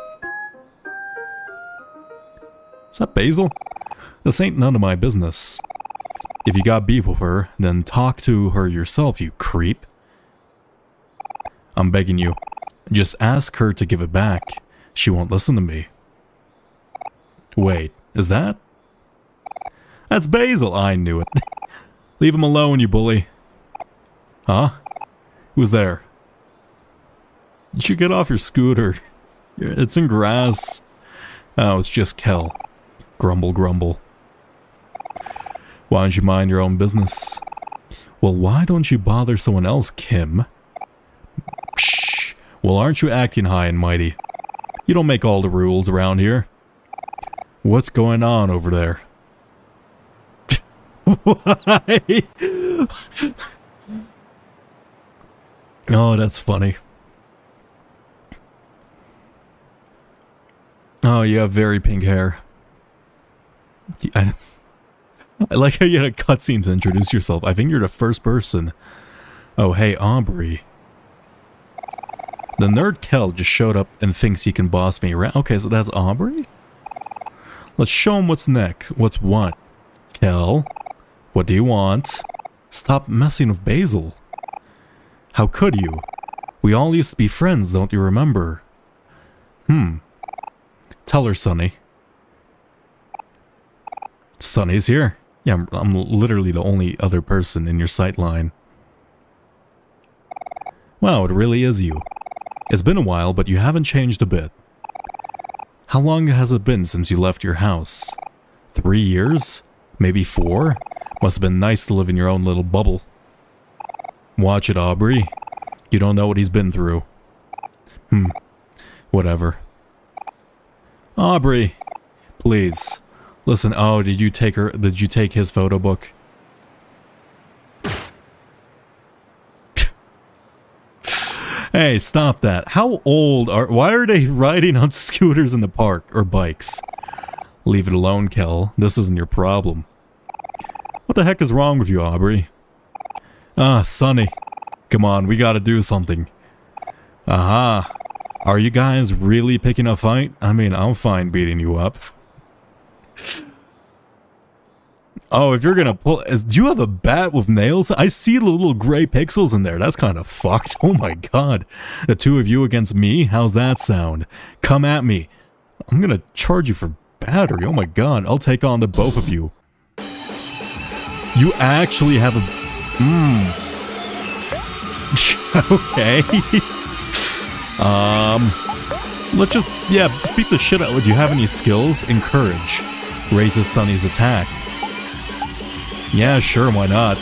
A: Is that Basil? This ain't none of my business. If you got beef with her, then talk to her yourself, you creep. I'm begging you. Just ask her to give it back. She won't listen to me. Wait, is that? That's Basil. I knew it. Leave him alone, you bully. Huh? Who's there? You should get off your scooter. It's in grass. Oh, it's just Kel. Grumble, grumble. Why don't you mind your own business? Well, why don't you bother someone else, Kim? Shh. Well, aren't you acting high and mighty? You don't make all the rules around here. What's going on over there? Why? oh, that's funny. Oh, you have very pink hair. I, I like how you had a cutscene to introduce yourself. I think you're the first person. Oh, hey, Aubrey. The nerd Kel just showed up and thinks he can boss me around. Okay, so that's Aubrey? Let's show him what's next. What's what? Kel, what do you want? Stop messing with Basil. How could you? We all used to be friends, don't you remember? Hmm. Tell her, Sunny. Sunny's here. Yeah, I'm, I'm literally the only other person in your sight line. Wow, it really is you. It's been a while, but you haven't changed a bit. How long has it been since you left your house? Three years? Maybe four? Must have been nice to live in your own little bubble. Watch it, Aubrey. You don't know what he's been through. Hmm. Whatever. Aubrey, please. Listen, oh, did you take her, did you take his photo book? hey, stop that. How old are, why are they riding on scooters in the park, or bikes? Leave it alone, Kel. This isn't your problem. What the heck is wrong with you, Aubrey? Ah, Sunny. Come on, we gotta do something. Aha. Are you guys really picking a fight? I mean, I'm fine beating you up. Oh, if you're gonna pull, is, do you have a bat with nails? I see the little gray pixels in there. That's kind of fucked. Oh my god. The two of you against me? How's that sound? Come at me. I'm gonna charge you for battery. Oh my god. I'll take on the both of you. You actually have a... Mmm. okay. um... Let's just... Yeah, beat the shit out. Do you have any skills? Encourage. Raises Sunny's attack. Yeah, sure, why not?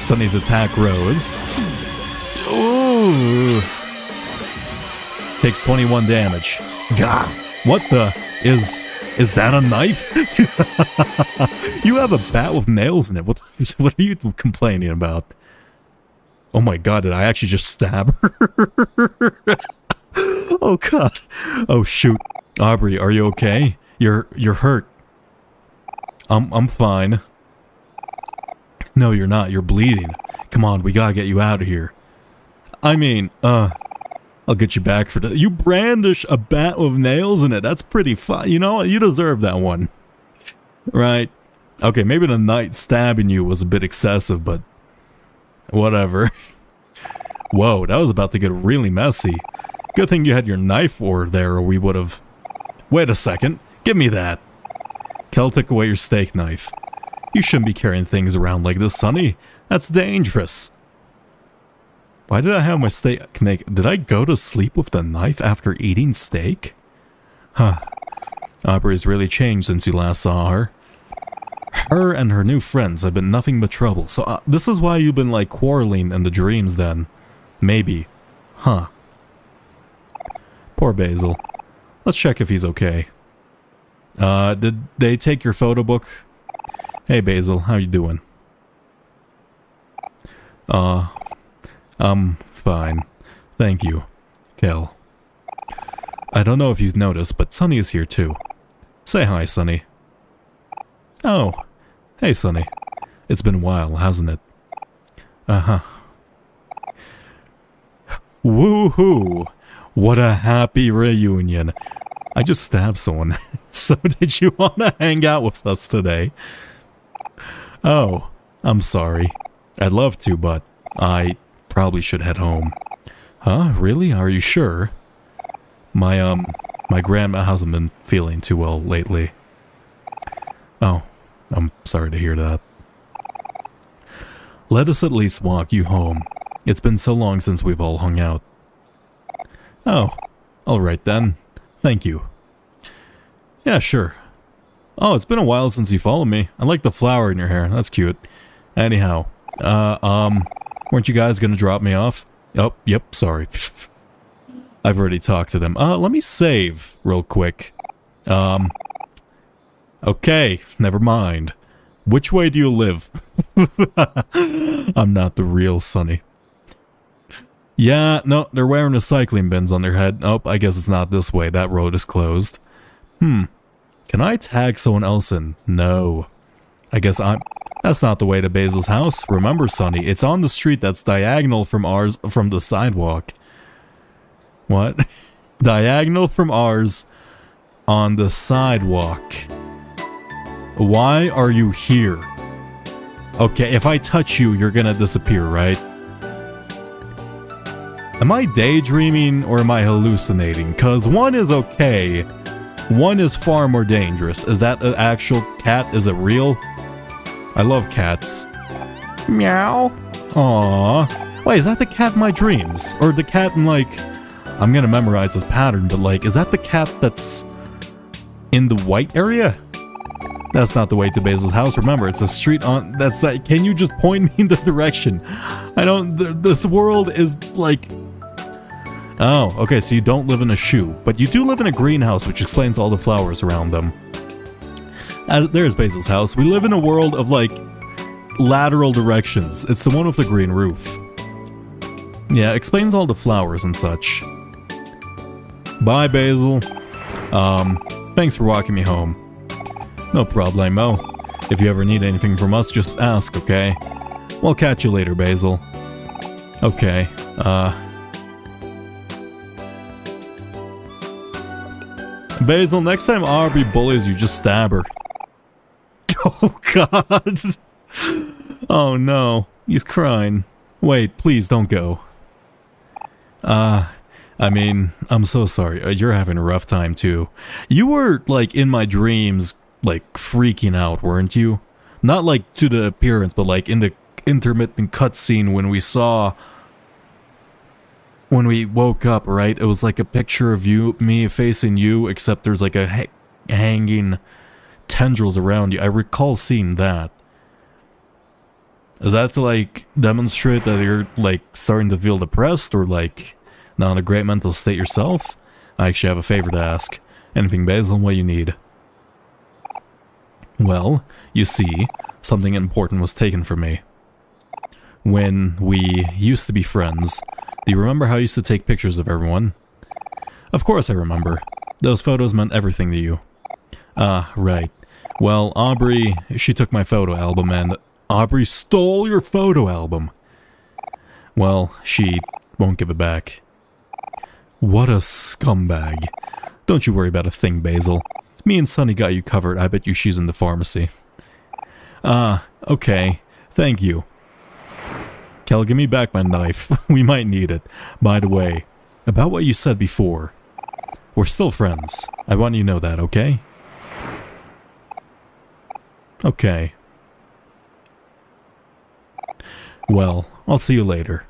A: Sunny's attack rose. Ooh. Takes 21 damage. God, what the? Is is that a knife? you have a bat with nails in it. What what are you complaining about? Oh my god, did I actually just stab her? oh god. Oh shoot. Aubrey, are you okay? You're you're hurt. I'm I'm fine. No, you're not. You're bleeding. Come on, we gotta get you out of here. I mean, uh, I'll get you back for the. You brandish a bat with nails in it. That's pretty fun. You know, you deserve that one. Right. Okay, maybe the knight stabbing you was a bit excessive, but whatever. Whoa, that was about to get really messy. Good thing you had your knife forward there, or we would have... Wait a second. Give me that. Kel took away your steak knife. You shouldn't be carrying things around like this, Sunny. That's dangerous. Why did I have my steak knife? Did I go to sleep with the knife after eating steak? Huh. Aubrey's really changed since you last saw her. Her and her new friends have been nothing but trouble, so uh, this is why you've been like quarreling in the dreams then. Maybe. Huh. Poor Basil. Let's check if he's okay. Uh, did they take your photo book? Hey Basil, how you doing? Uh, I'm fine. Thank you. Kel. I don't know if you've noticed, but Sunny is here too. Say hi, Sunny. Oh, hey Sunny. It's been a while, hasn't it? Uh-huh. Woohoo! What a happy reunion. I just stabbed someone. so did you want to hang out with us today? Oh, I'm sorry. I'd love to, but I probably should head home. Huh? Really? Are you sure? My, um, my grandma hasn't been feeling too well lately. Oh, I'm sorry to hear that. Let us at least walk you home. It's been so long since we've all hung out. Oh, alright then. Thank you. Yeah, sure. Oh, it's been a while since you followed me. I like the flower in your hair. That's cute. Anyhow, uh, um, weren't you guys gonna drop me off? Oh, yep, sorry. I've already talked to them. Uh, let me save real quick. Um, okay, never mind. Which way do you live? I'm not the real Sunny. Yeah, no, they're wearing recycling bins on their head. Nope, I guess it's not this way. That road is closed. Hmm. Can I tag someone else in? No. I guess I'm... That's not the way to Basil's house. Remember, Sunny, it's on the street that's diagonal from ours, from the sidewalk. What? diagonal from ours on the sidewalk. Why are you here? Okay, if I touch you, you're gonna disappear, right? Am I daydreaming or am I hallucinating? Cause one is okay, one is far more dangerous. Is that an actual cat? Is it real? I love cats. Meow. Aww. Wait, is that the cat in my dreams? Or the cat in like... I'm gonna memorize this pattern, but like, is that the cat that's in the white area? That's not the way to Basil's house. Remember, it's a street on... That's that... Can you just point me in the direction? I don't... Th this world is like Oh, okay, so you don't live in a shoe, but you do live in a greenhouse, which explains all the flowers around them. Uh, there's Basil's house. We live in a world of, like, lateral directions. It's the one with the green roof. Yeah, explains all the flowers and such. Bye, Basil. Um, thanks for walking me home. No problemo. If you ever need anything from us, just ask, okay? We'll catch you later, Basil. Okay, uh... Basil, next time Aubrey bullies you, just stab her. Oh god. Oh no. He's crying. Wait, please don't go. Uh, I mean, I'm so sorry. Uh, you're having a rough time too. You were, like, in my dreams, like, freaking out, weren't you? Not, like, to the appearance, but, like, in the intermittent cutscene when we saw when we woke up, right? It was like a picture of you, me facing you, except there's like a ha hanging tendrils around you. I recall seeing that. Is that to like demonstrate that you're like starting to feel depressed or like not in a great mental state yourself? I actually have a favor to ask. Anything Basil, on what you need? Well, you see, something important was taken from me. When we used to be friends, do you remember how I used to take pictures of everyone? Of course I remember. Those photos meant everything to you. Ah, right. Well, Aubrey, she took my photo album and... Aubrey stole your photo album! Well, she won't give it back. What a scumbag. Don't you worry about a thing, Basil. Me and Sunny got you covered. I bet you she's in the pharmacy. Ah, okay. Thank you. Kel, give me back my knife. we might need it. By the way, about what you said before. We're still friends. I want you to know that, okay? Okay. Well, I'll see you later.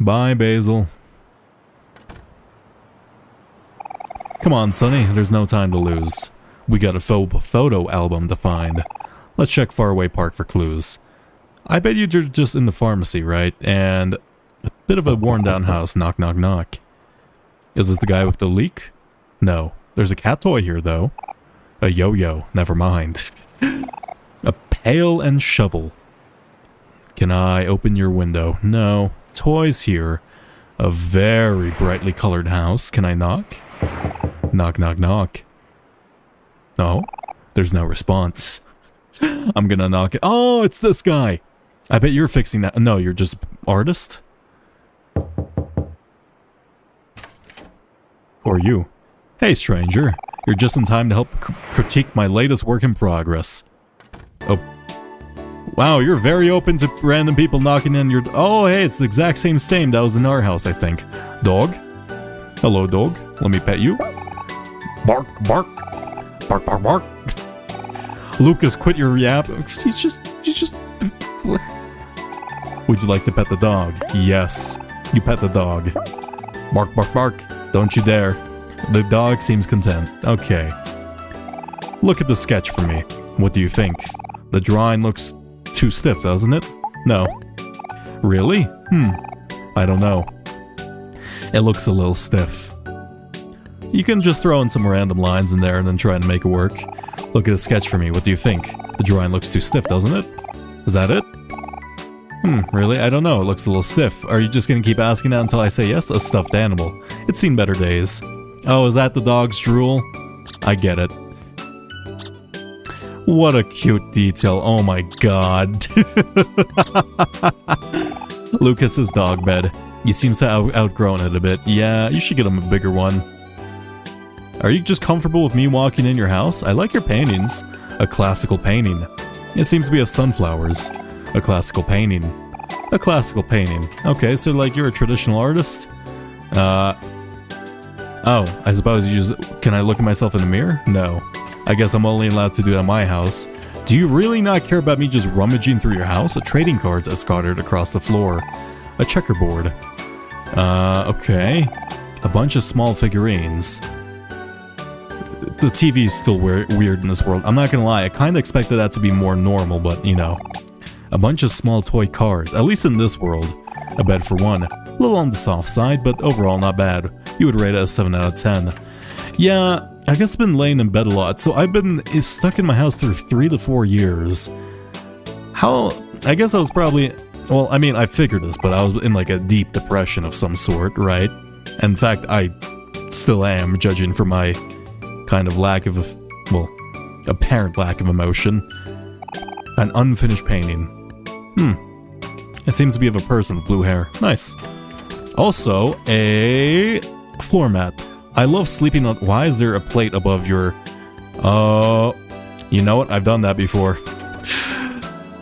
A: Bye, Basil. Come on, Sunny, there's no time to lose. We got a pho photo album to find. Let's check Faraway Park for clues. I bet you're just in the pharmacy, right? And a bit of a worn down house. Knock, knock, knock. Is this the guy with the leak? No. There's a cat toy here, though. A yo-yo. Never mind. a pail and shovel. Can I open your window? No. Toys here. A very brightly colored house. Can I knock? Knock, knock, knock. No. There's no response. I'm gonna knock it. Oh, it's this guy. I bet you're fixing that. No, you're just artist? Or you. Hey, stranger. You're just in time to help cr critique my latest work in progress. Oh. Wow, you're very open to random people knocking in your... Oh, hey, it's the exact same stain that was in our house, I think. Dog? Hello, dog. Let me pet you. Bark, bark. Bark, bark, bark. Lucas, quit your yap. He's just... He's just... Would you like to pet the dog? Yes. You pet the dog. Bark, bark, bark. Don't you dare. The dog seems content. Okay. Look at the sketch for me. What do you think? The drawing looks too stiff, doesn't it? No. Really? Hmm. I don't know. It looks a little stiff. You can just throw in some random lines in there and then try and make it work. Look at the sketch for me. What do you think? The drawing looks too stiff, doesn't it? Is that it? Hmm, really? I don't know. It looks a little stiff. Are you just gonna keep asking that until I say yes? A stuffed animal. It's seen better days. Oh, is that the dog's drool? I get it. What a cute detail. Oh my god. Lucas's dog bed. He seems to have outgrown it a bit. Yeah, you should get him a bigger one. Are you just comfortable with me walking in your house? I like your paintings. A classical painting. It seems to be of sunflowers. A classical painting. A classical painting. Okay, so like you're a traditional artist? Uh... Oh, I suppose you just... Can I look at myself in the mirror? No. I guess I'm only allowed to do that at my house. Do you really not care about me just rummaging through your house? A trading cards are scattered across the floor. A checkerboard. Uh, okay. A bunch of small figurines. The TV is still weird in this world. I'm not gonna lie, I kinda expected that to be more normal, but you know. A bunch of small toy cars, at least in this world. A bed for one. A little on the soft side, but overall not bad. You would rate it a 7 out of 10. Yeah, I guess I've been laying in bed a lot, so I've been eh, stuck in my house for 3 to 4 years. How... I guess I was probably... Well, I mean, I figured this, but I was in like a deep depression of some sort, right? In fact, I still am, judging from my kind of lack of... Well, apparent lack of emotion. An unfinished painting. Hmm. It seems to be of a person with blue hair. Nice. Also, a floor mat. I love sleeping on... Why is there a plate above your... Uh, you know what? I've done that before.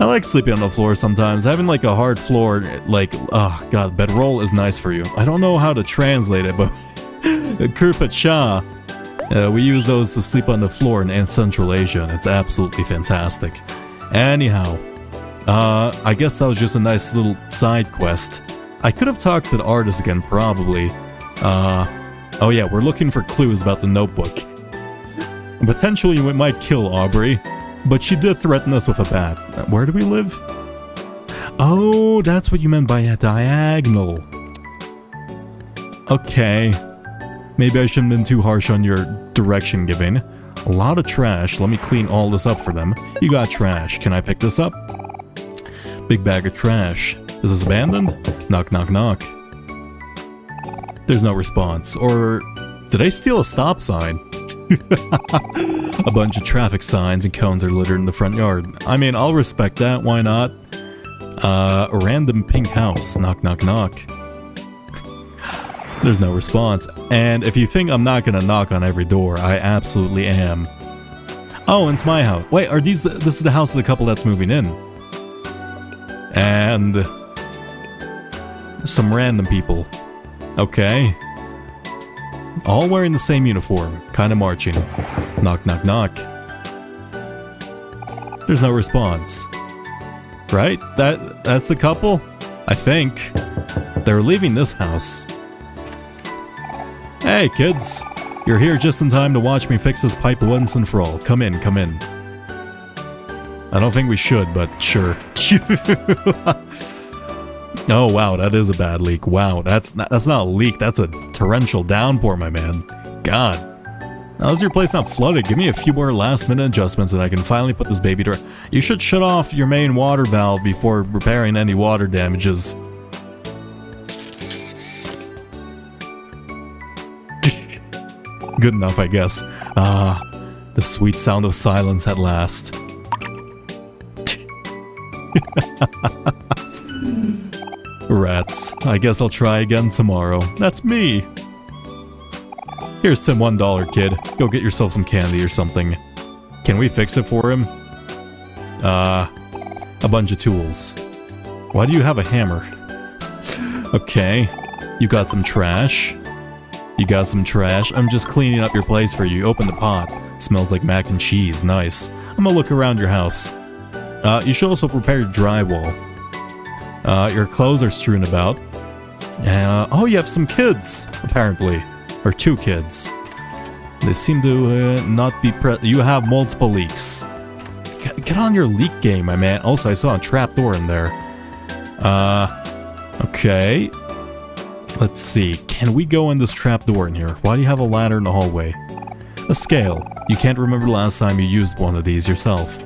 A: I like sleeping on the floor sometimes. Having like a hard floor, like, oh god, bedroll is nice for you. I don't know how to translate it, but... kurpacha. Uh, we use those to sleep on the floor in Central Asia, and it's absolutely fantastic. Anyhow, uh, I guess that was just a nice little side quest. I could have talked to the artist again, probably. Uh, oh yeah, we're looking for clues about the notebook. Potentially we might kill Aubrey, but she did threaten us with a bat. Where do we live? Oh, that's what you meant by a diagonal. Okay. Maybe I shouldn't have been too harsh on your direction giving. A lot of trash. Let me clean all this up for them. You got trash. Can I pick this up? Big bag of trash. Is this abandoned? Knock, knock, knock. There's no response. Or did I steal a stop sign? a bunch of traffic signs and cones are littered in the front yard. I mean, I'll respect that. Why not? Uh, a random pink house. Knock, knock, knock. There's no response. And if you think I'm not gonna knock on every door, I absolutely am. Oh, it's my house. Wait, are these... The, this is the house of the couple that's moving in. And... Some random people. Okay. All wearing the same uniform, kind of marching. Knock, knock, knock. There's no response. Right? That That's the couple? I think. They're leaving this house. Hey, kids. You're here just in time to watch me fix this pipe once and for all. Come in, come in. I don't think we should, but sure. oh, wow, that is a bad leak. Wow, that's not, that's not a leak. That's a torrential downpour, my man. God. How's your place not flooded? Give me a few more last minute adjustments and I can finally put this baby to... You should shut off your main water valve before repairing any water damages. Good enough, I guess. Ah, the sweet sound of silence at last. Rats. I guess I'll try again tomorrow. That's me. Here's Tim $1, kid. Go get yourself some candy or something. Can we fix it for him? Uh, a bunch of tools. Why do you have a hammer? okay. You got some trash. You got some trash. I'm just cleaning up your place for you. Open the pot. Smells like mac and cheese. Nice. I'm gonna look around your house. Uh, you should also prepare your drywall. Uh, your clothes are strewn about. Uh, oh, you have some kids, apparently. Or two kids. They seem to uh, not be pre- You have multiple leaks. Get, get on your leak game, my man. Also, I saw a trapdoor in there. Uh, okay. Let's see. Can we go in this trapdoor in here? Why do you have a ladder in the hallway? A scale. You can't remember last time you used one of these yourself.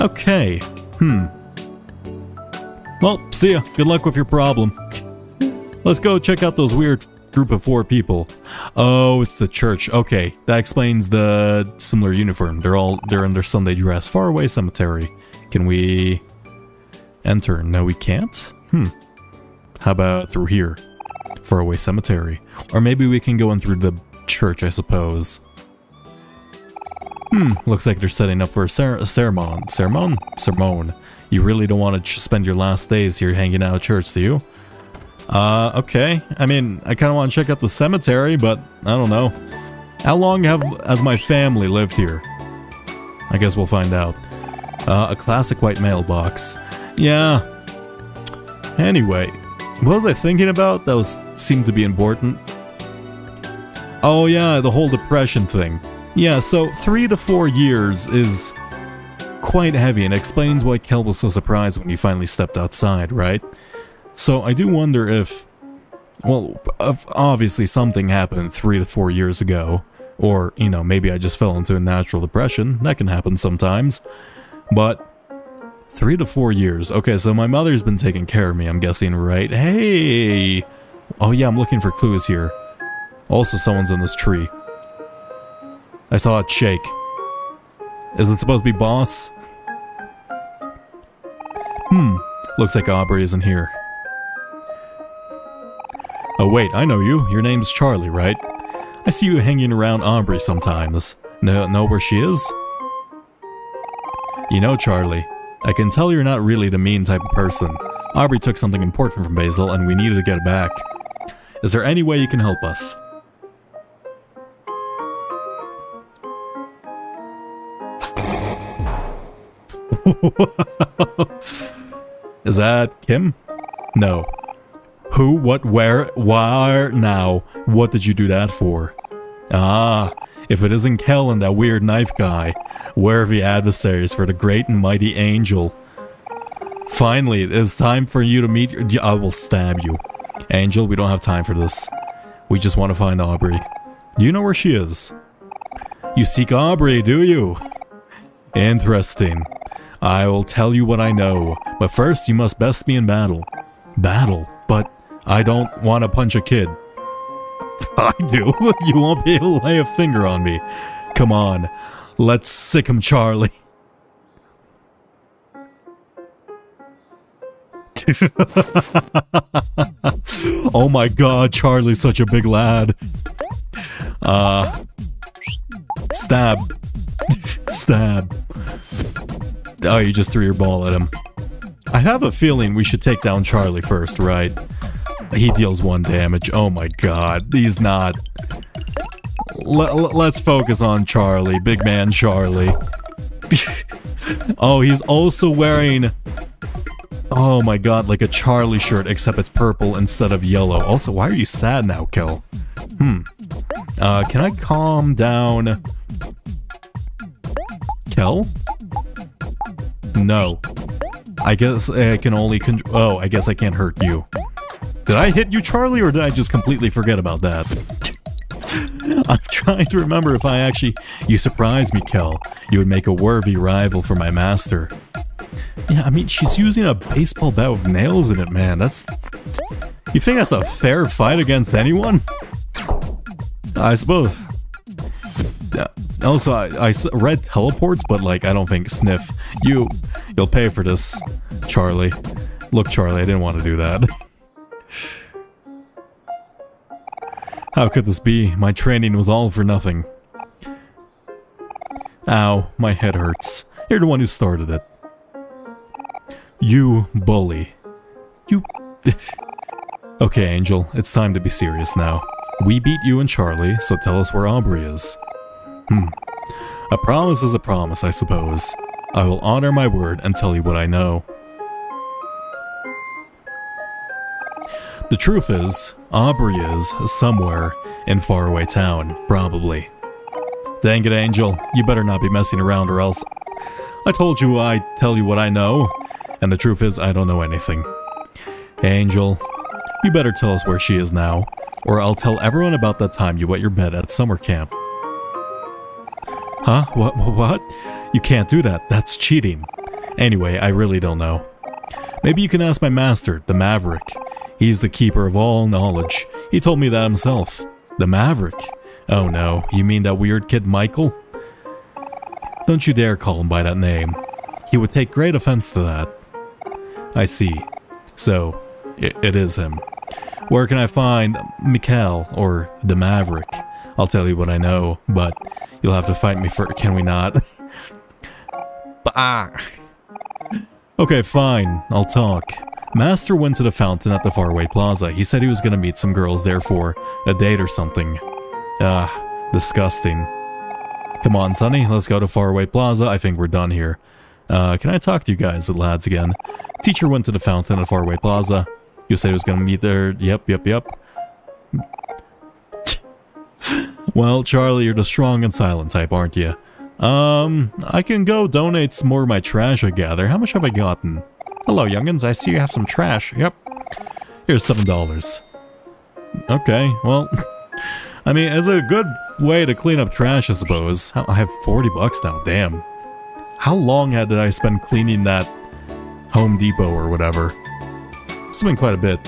A: Okay. Hmm. Well, see ya. Good luck with your problem. Let's go check out those weird group of four people. Oh, it's the church. Okay, that explains the similar uniform. They're all they're in their Sunday dress. Far away cemetery. Can we enter? No, we can't. Hmm. How about through here? Far away cemetery. Or maybe we can go in through the church, I suppose. Hmm, looks like they're setting up for a, cer a. Ceremony? Sermon. You really don't want to spend your last days here hanging out at church, do you? Uh, okay. I mean, I kind of want to check out the cemetery, but I don't know. How long have has my family lived here? I guess we'll find out. Uh, a classic white mailbox. Yeah. Anyway, what was I thinking about that was seemed to be important? Oh yeah, the whole depression thing. Yeah, so three to four years is quite heavy and explains why Kel was so surprised when he finally stepped outside, right? So I do wonder if, well, obviously something happened three to four years ago, or, you know, maybe I just fell into a natural depression. That can happen sometimes. But three to four years. Okay, so my mother's been taking care of me, I'm guessing, right? Hey! Oh yeah, I'm looking for clues here. Also, someone's in this tree. I saw it shake. Is it supposed to be boss? Hmm, looks like Aubrey isn't here. Oh wait, I know you. Your name's Charlie, right? I see you hanging around Aubrey sometimes. Know, know where she is? You know, Charlie, I can tell you're not really the mean type of person. Aubrey took something important from Basil and we needed to get it back. Is there any way you can help us? Is that Kim? No. Who, what, where, where, now? What did you do that for? Ah, if it isn't Kel that weird knife guy, where are the adversaries for the great and mighty angel? Finally, it is time for you to meet your- I will stab you. Angel, we don't have time for this. We just want to find Aubrey. Do you know where she is? You seek Aubrey, do you? Interesting. I will tell you what I know, but first you must best me in battle. Battle? But I don't want to punch a kid. I do. You won't be able to lay a finger on me. Come on. Let's sic him, Charlie. oh my god, Charlie's such a big lad. Uh. Stab. Stab. Oh, you just threw your ball at him. I have a feeling we should take down Charlie first, right? He deals one damage. Oh my god, he's not... L let's focus on Charlie, big man Charlie. oh, he's also wearing... Oh my god, like a Charlie shirt, except it's purple instead of yellow. Also, why are you sad now, Kel? Hmm. Uh, can I calm down? Kel? No. I guess I can only con- Oh, I guess I can't hurt you. Did I hit you, Charlie, or did I just completely forget about that? I'm trying to remember if I actually... You surprised me, Kel. You would make a worthy rival for my master. Yeah, I mean, she's using a baseball bat with nails in it, man. That's... You think that's a fair fight against anyone? I suppose. Uh, also, I, I read teleports, but like, I don't think Sniff. You, you'll pay for this, Charlie. Look, Charlie, I didn't want to do that. How could this be? My training was all for nothing. Ow, my head hurts. You're the one who started it. You bully. You... okay, Angel, it's time to be serious now. We beat you and Charlie, so tell us where Aubrey is. Hmm. A promise is a promise, I suppose. I will honor my word and tell you what I know. The truth is, Aubrey is somewhere in faraway town, probably. Dang it, Angel, you better not be messing around or else... I told you I'd tell you what I know, and the truth is I don't know anything. Angel, you better tell us where she is now, or I'll tell everyone about that time you wet your bed at summer camp. Huh? What? What? You can't do that. That's cheating. Anyway, I really don't know. Maybe you can ask my master, the Maverick. He's the keeper of all knowledge. He told me that himself. The Maverick? Oh no, you mean that weird kid Mikhael? Don't you dare call him by that name. He would take great offense to that. I see. So, it, it is him. Where can I find Mikhael or the Maverick? I'll tell you what I know, but you'll have to fight me for can we not? bah. Okay, fine. I'll talk. Master went to the fountain at the faraway plaza. He said he was gonna meet some girls there for a date or something. Ah, disgusting. Come on, Sunny, let's go to faraway plaza. I think we're done here. Uh, can I talk to you guys, lads, again? Teacher went to the fountain at faraway plaza. You said he was gonna meet there. Yep, yep, yep. well, Charlie, you're the strong and silent type, aren't you? Um, I can go donate some more of my trash I gather. How much have I gotten? Hello, youngins. I see you have some trash. Yep. Here's $7. Okay, well... I mean, it's a good way to clean up trash, I suppose. I have 40 bucks now, damn. How long had did I spend cleaning that Home Depot or whatever? It's been quite a bit.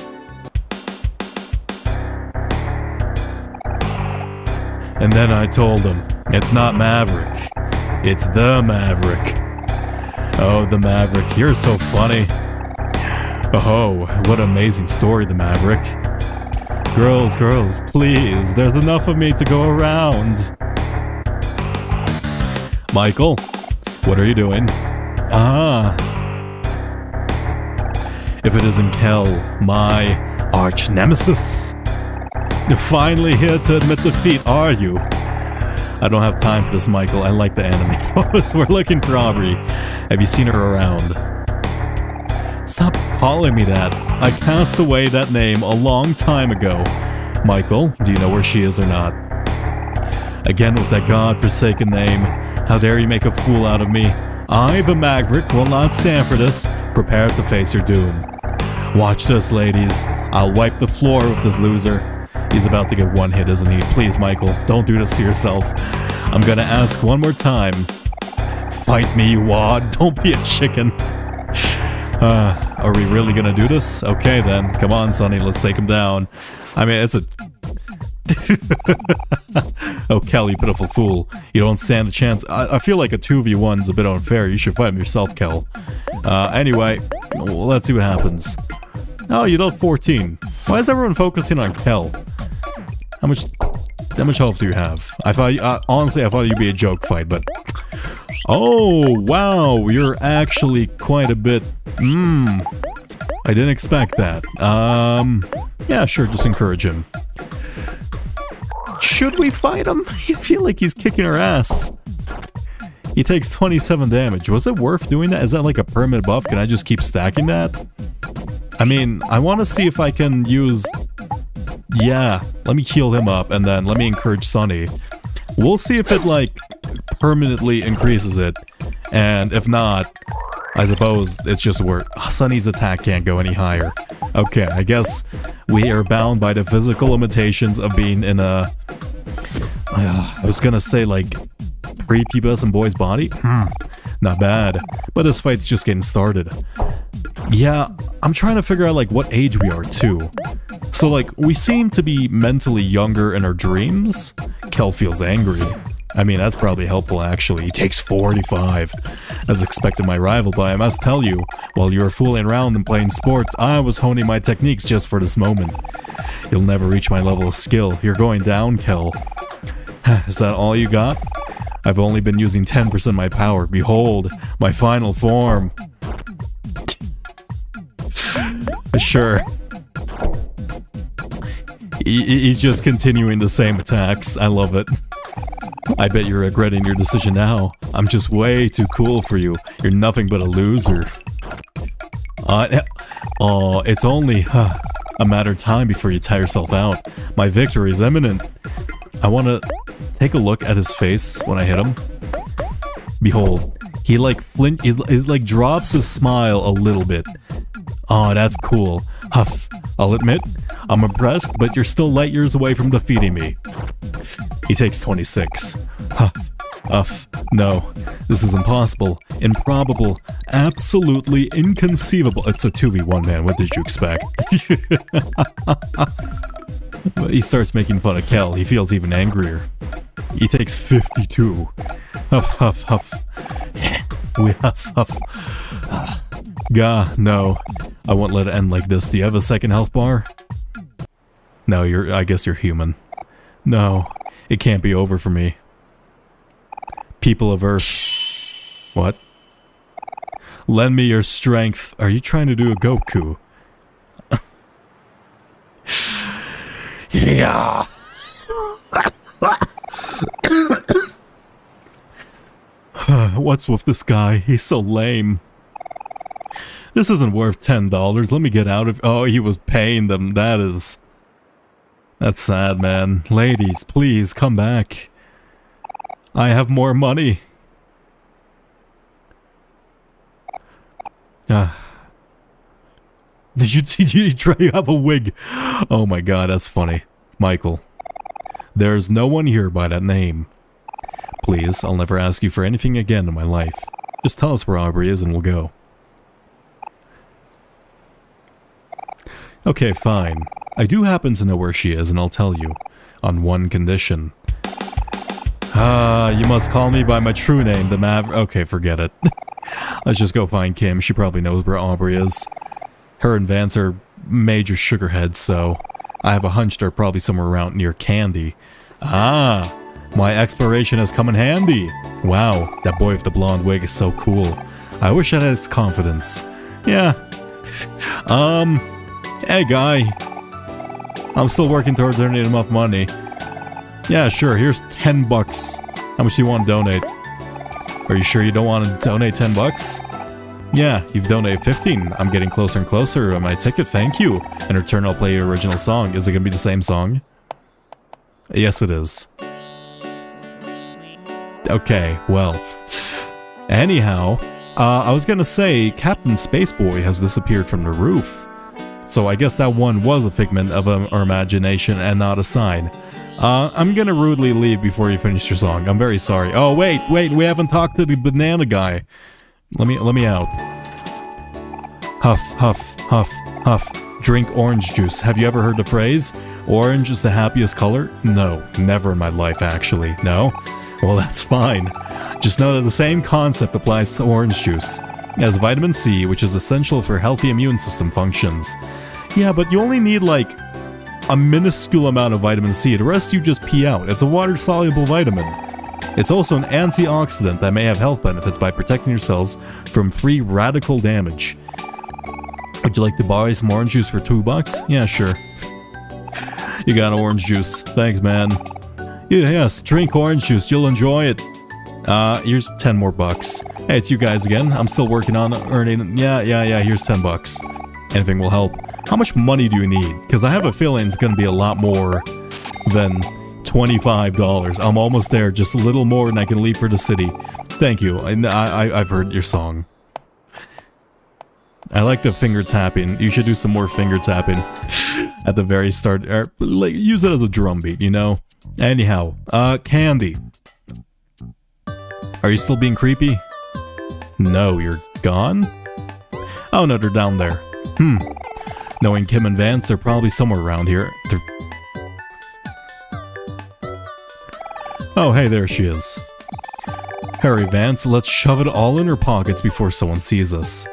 A: And then I told him, it's not Maverick. It's the Maverick. Oh, the Maverick, you're so funny. Oh, what amazing story, the Maverick. Girls, girls, please, there's enough of me to go around. Mikhael, what are you doing? Ah. If it isn't Kel, my arch nemesis. You're finally here to admit defeat, are you? I don't have time for this, Mikhael. I like the enemy pose. We're looking for Aubrey. Have you seen her around? Stop calling me that. I cast away that name a long time ago. Mikhael, do you know where she is or not? Again with that god-forsaken name. How dare you make a fool out of me? I, the Maverick, will not stand for this. Prepare to face your doom. Watch this, ladies. I'll wipe the floor with this loser. He's about to get one hit, isn't he? Please, Mikhael, don't do this to yourself. I'm gonna ask one more time. Fight me, wad. Don't be a chicken. Uh, are we really gonna do this? Okay then. Come on, Sunny, let's take him down. I mean, it's a... oh, Kel, you pitiful fool. You don't stand a chance. I, I feel like a 2v1's a bit unfair. You should fight him yourself, Kel. Uh, anyway, let's see what happens. Oh, you dealt 14. Why is everyone focusing on Kel? How much how much health do you have? I thought, uh, honestly, I thought you'd be a joke fight, but... Oh, wow, you're actually quite a bit... Mmm. I didn't expect that. Um, yeah, sure, just encourage him. Should we fight him? I feel like he's kicking our ass. He takes 27 damage. Was it worth doing that? Is that like a permanent buff? Can I just keep stacking that? I mean, I want to see if I can use... Yeah, let me heal him up and then let me encourage Sunny. We'll see if it, like, permanently increases it. And if not, I suppose it's just where Sunny's attack can't go any higher. Okay, I guess we are bound by the physical limitations of being in a... I was gonna say, like, prepubescent boy's body? Hmm, not bad. But this fight's just getting started. Yeah, I'm trying to figure out, like, what age we are, too. So, like, we seem to be mentally younger in our dreams. Kel feels angry. I mean, that's probably helpful, actually. He takes 45. As expected my rival, but I must tell you, while you were fooling around and playing sports, I was honing my techniques just for this moment. You'll never reach my level of skill. You're going down, Kel. Is that all you got? I've only been using 10% of my power. Behold, my final form. sure. He, he's just continuing the same attacks. I love it. I bet you're regretting your decision now. I'm just way too cool for you. You're nothing but a loser. Uh, oh, it's only huh, a matter of time before you tire yourself out. My victory is imminent. I want to take a look at his face when I hit him. Behold, he like flint, he, he like drops his smile a little bit. Oh, that's cool. Huff. I'll admit, I'm impressed, but you're still light years away from defeating me. He takes 26. Huff. Uff. No. This is impossible. Improbable. Absolutely inconceivable. It's a 2v1, man. What did you expect? he starts making fun of Kel. He feels even angrier. He takes 52. Huff, huff, huff. we huff, huff. Gah, no. I won't let it end like this. Do you have a second health bar? No, you're- I guess you're human. No, it can't be over for me. People of Earth. What? Lend me your strength. Are you trying to do a Goku? yeah. What's with this guy? He's so lame. This isn't worth $10. Let me get out of- Oh, he was paying them. That is... That's sad, man. Ladies, please, come back. I have more money. Ah. Did you, did you try to have a wig? Oh my god, that's funny. Mikhael. There's no one here by that name. Please, I'll never ask you for anything again in my life. Just tell us where Aubrey is and we'll go. Okay, fine. I do happen to know where she is and I'll tell you. On one condition. Ah, you must call me by my true name, the Mav- Okay, forget it. Let's just go find Kim. She probably knows where Aubrey is. Her and Vance are major sugarheads, so I have a hunch they're probably somewhere around near Candy. Ah, my exploration has come in handy. Wow, that boy with the blonde wig is so cool. I wish I had his confidence. Yeah. um, hey guy. I'm still working towards earning enough money. Yeah, sure, here's 10 bucks. How much do you want to donate? Are you sure you don't want to donate 10 bucks? Yeah, you've donated 15. I'm getting closer and closer on my ticket, thank you. In return, I'll play your original song. Is it gonna be the same song? Yes, it is. Okay, well. Anyhow, uh, I was gonna say, Captain Spaceboy has disappeared from the roof. So I guess that one was a figment of um, our imagination and not a sign. Uh, I'm gonna rudely leave before you finish your song. I'm very sorry. Oh, wait, wait, we haven't talked to the banana guy. Let me, let me out. Huff, huff, huff, huff. Drink orange juice. Have you ever heard the phrase? Orange is the happiest color? No, never in my life, actually. No? Well, that's fine. Just know that the same concept applies to orange juice. as vitamin C, which is essential for healthy immune system functions. Yeah, but you only need, like, a minuscule amount of vitamin C. The rest you just pee out. It's a water-soluble vitamin. It's also an antioxidant that may have health benefits by protecting your cells from free radical damage. Would you like to buy some orange juice for two bucks? Yeah, sure. You got orange juice. Thanks, man. Yeah, yes, drink orange juice. You'll enjoy it. Uh, here's 10 more bucks. Hey, it's you guys again. I'm still working on earning... Yeah, yeah, yeah, here's 10 bucks. Anything will help. How much money do you need? Because I have a feeling it's going to be a lot more than $25. I'm almost there, just a little more and I can leave for the city. Thank you. I, I, I've heard your song. I like the finger tapping. You should do some more finger tapping at the very start. Or, like, use it as a drum beat, you know? Anyhow, uh, Candy. Are you still being creepy? No, you're gone? Oh no, they're down there. Hmm. Knowing Kim and Vance, they're probably somewhere around here. They're... Oh, hey, there she is. Harry Vance, let's shove it all in her pockets before someone sees us.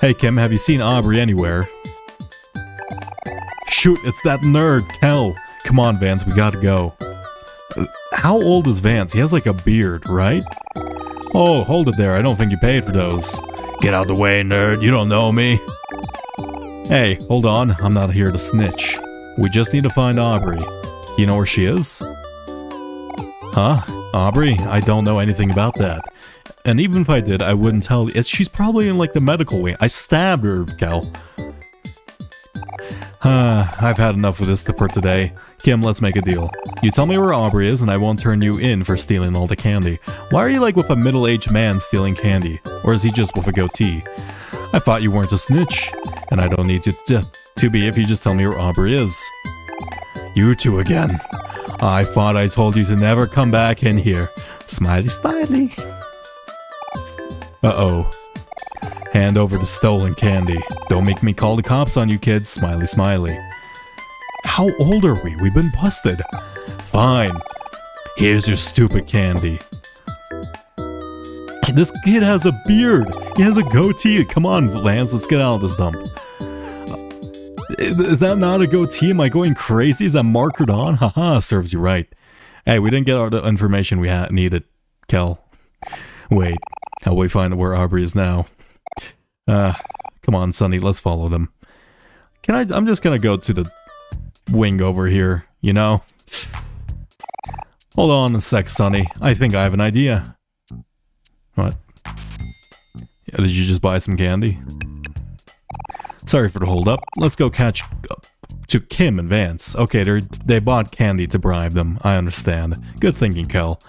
A: Hey Kim, have you seen Aubrey anywhere? Shoot, it's that nerd, Kel. Come on, Vance, we gotta go. Uh, how old is Vance? He has like a beard, right? Oh, hold it there. I don't think you paid for those. Get out of the way, nerd. You don't know me. Hey, hold on. I'm not here to snitch. We just need to find Aubrey. You know where she is? Huh? Aubrey? I don't know anything about that. And even if I did, I wouldn't tell you. She's probably in like the medical wing. I stabbed her, Kel. Uh, I've had enough of this for today. Kim, let's make a deal. You tell me where Aubrey is and I won't turn you in for stealing all the candy. Why are you like with a middle-aged man stealing candy? Or is he just with a goatee? I thought you weren't a snitch. And I don't need you to, to be if you just tell me where Aubrey is. You two again. I thought I told you to never come back in here. Smiley smiley. Uh-oh. Hand over the stolen candy. Don't make me call the cops on you kids, smiley smiley. How old are we? We've been busted. Fine. Here's your stupid candy. This kid has a beard. He has a goatee. Come on, Vance, let's get out of this dump. Uh, is that not a goatee? Am I going crazy? Is that markered on? Haha, serves you right. Hey, we didn't get all the information we needed, Kel. Wait, how we find where Aubrey is now? Uh, come on, Sunny, let's follow them. Can I, I'm just gonna go to the wing over here, you know? Hold on a sec, Sunny. I think I have an idea. What? Yeah, did you just buy some candy? Sorry for the hold up. Let's go catch up to Kim and Vance. Okay, they they bought candy to bribe them. I understand. Good thinking, Kel.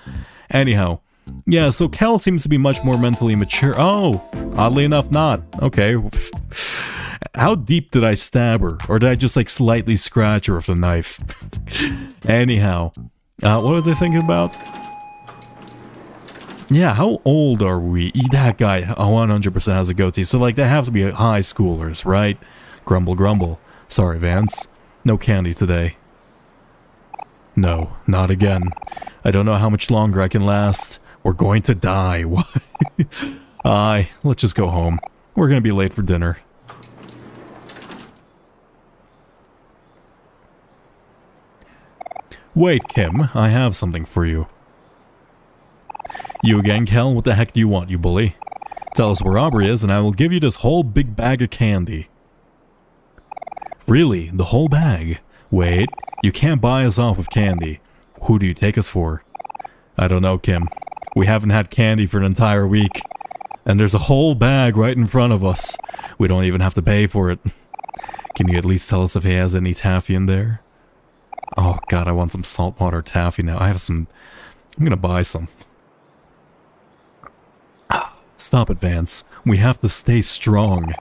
A: Anyhow, yeah, so Kel seems to be much more mentally mature. Oh, oddly enough, not. Okay. How deep did I stab her? Or did I just like slightly scratch her with the knife? Anyhow, uh, what was I thinking about? Yeah, how old are we? That guy 100% has a goatee, so like they have to be high schoolers, right? Grumble grumble. Sorry, Vance. No candy today. No, not again. I don't know how much longer I can last. We're going to die. Why Aye, let's just go home. We're gonna be late for dinner. Wait, Kim, I have something for you. You again, Kel? What the heck do you want, you bully? Tell us where Aubrey is and I will give you this whole big bag of candy. Really? The whole bag? Wait, you can't buy us off with candy. Who do you take us for? I don't know, Kim. We haven't had candy for an entire week. And there's a whole bag right in front of us. We don't even have to pay for it. Can you at least tell us if he has any taffy in there? Oh god, I want some saltwater taffy now. I have some... I'm gonna buy some. Stop it, Vance. We have to stay strong.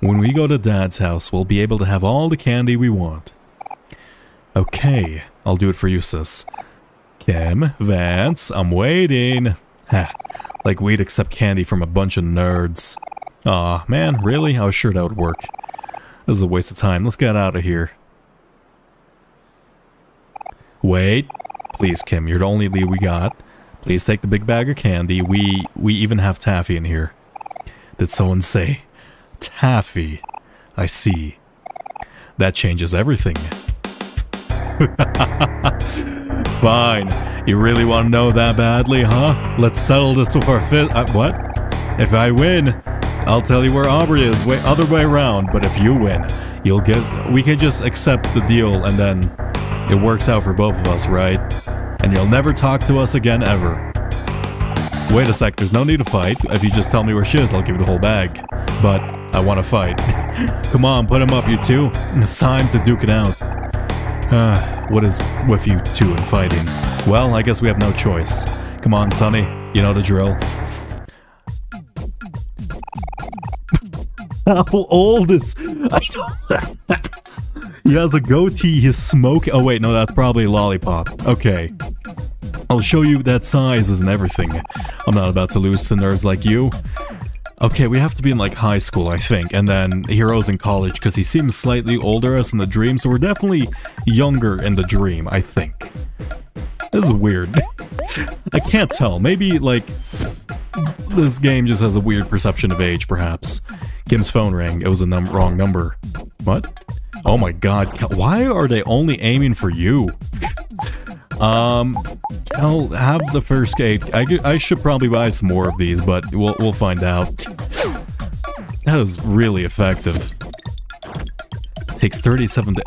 A: When we go to Dad's house, we'll be able to have all the candy we want. Okay, I'll do it for you, sis. Kim, Vance, I'm waiting. Like we'd accept candy from a bunch of nerds. Aw, man, really? I was sure that would work. This is a waste of time. Let's get out of here. Wait. Please, Kim, you're the only lead we got. Please take the big bag of candy. We we even have taffy in here. Did someone say taffy? I see. That changes everything. Fine. You really want to know that badly, huh? Let's settle this with our fit. Uh, what? If I win, I'll tell you where Aubrey is. Way other way around. But if you win, you'll get. We can just accept the deal, and then it works out for both of us, right? and you'll never talk to us again ever. Wait a sec, there's no need to fight. If you just tell me where she is, I'll give you the whole bag. But I want to fight. Come on, put him up, you two. It's time to duke it out. Uh, what is with you two and fighting? Well, I guess we have no choice. Come on, Sunny. You know the drill. How old is... I don't... he has a goatee, he's smoking... Oh wait, no, that's probably lollipop. Okay. I'll show you that sizes and everything. I'm not about to lose to nerds like you. Okay, we have to be in like high school, I think, and then Hero's in college because he seems slightly older us in the dream, so we're definitely younger in the dream, I think. This is weird. I can't tell. Maybe, like, this game just has a weird perception of age, perhaps. Kim's phone rang. It was a num wrong number. What? Oh my god. Why are they only aiming for you? Um, I'll have the first gate. I, I should probably buy some more of these, but we'll, we'll find out. That is really effective. Takes 37 to...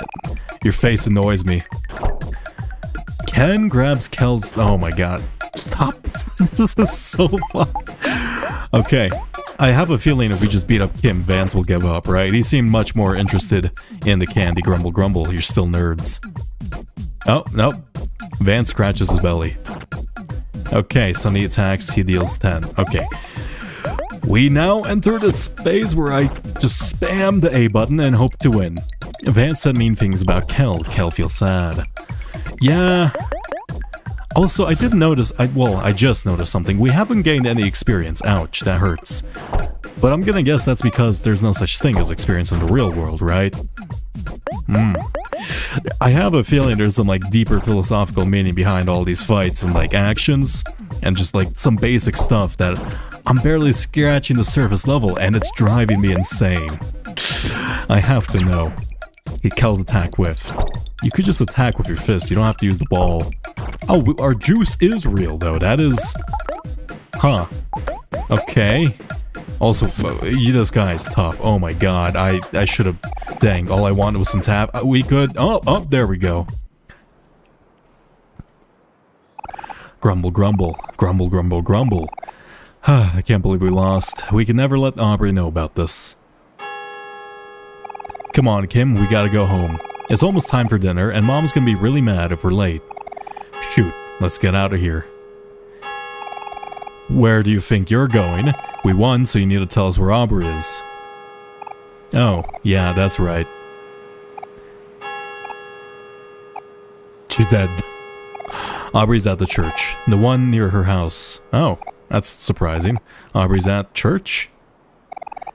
A: Your face annoys me. Ken grabs Kel's... Oh my god. Stop. this is so fun. Okay. I have a feeling if we just beat up Kim, Vance will give up, right? He seemed much more interested in the candy. Grumble, grumble. You're still nerds. Oh, nope. Vance scratches his belly. Okay, Sunny attacks, he deals 10. Okay. We now enter the space where I just spam the A button and hope to win. Vance said mean things about Kel. Kel feels sad. Yeah. Also, I did notice, I well, I just noticed something. We haven't gained any experience. Ouch, that hurts. But I'm gonna guess that's because there's no such thing as experience in the real world, right? Hmm. I have a feeling there's some like deeper philosophical meaning behind all these fights and like actions and just like some basic stuff that I'm barely scratching the surface level and it's driving me insane. I have to know. He kills attack with. You could just attack with your fist, you don't have to use the ball. Oh, our juice is real though, that is... Huh. Okay. Also, uh, this guy is tough. Oh my god, I, I should have... Dang, all I wanted was some tap. Uh, we could... Oh, oh, there we go. Grumble, grumble. Grumble, grumble, grumble. I can't believe we lost. We can never let Aubrey know about this. Come on, Kim, we gotta go home. It's almost time for dinner, and Mom's gonna be really mad if we're late. Shoot, let's get out of here. Where do you think you're going? We won, so you need to tell us where Aubrey is. Oh, yeah, that's right. She's dead. Aubrey's at the church, the one near her house. Oh, that's surprising. Aubrey's at church?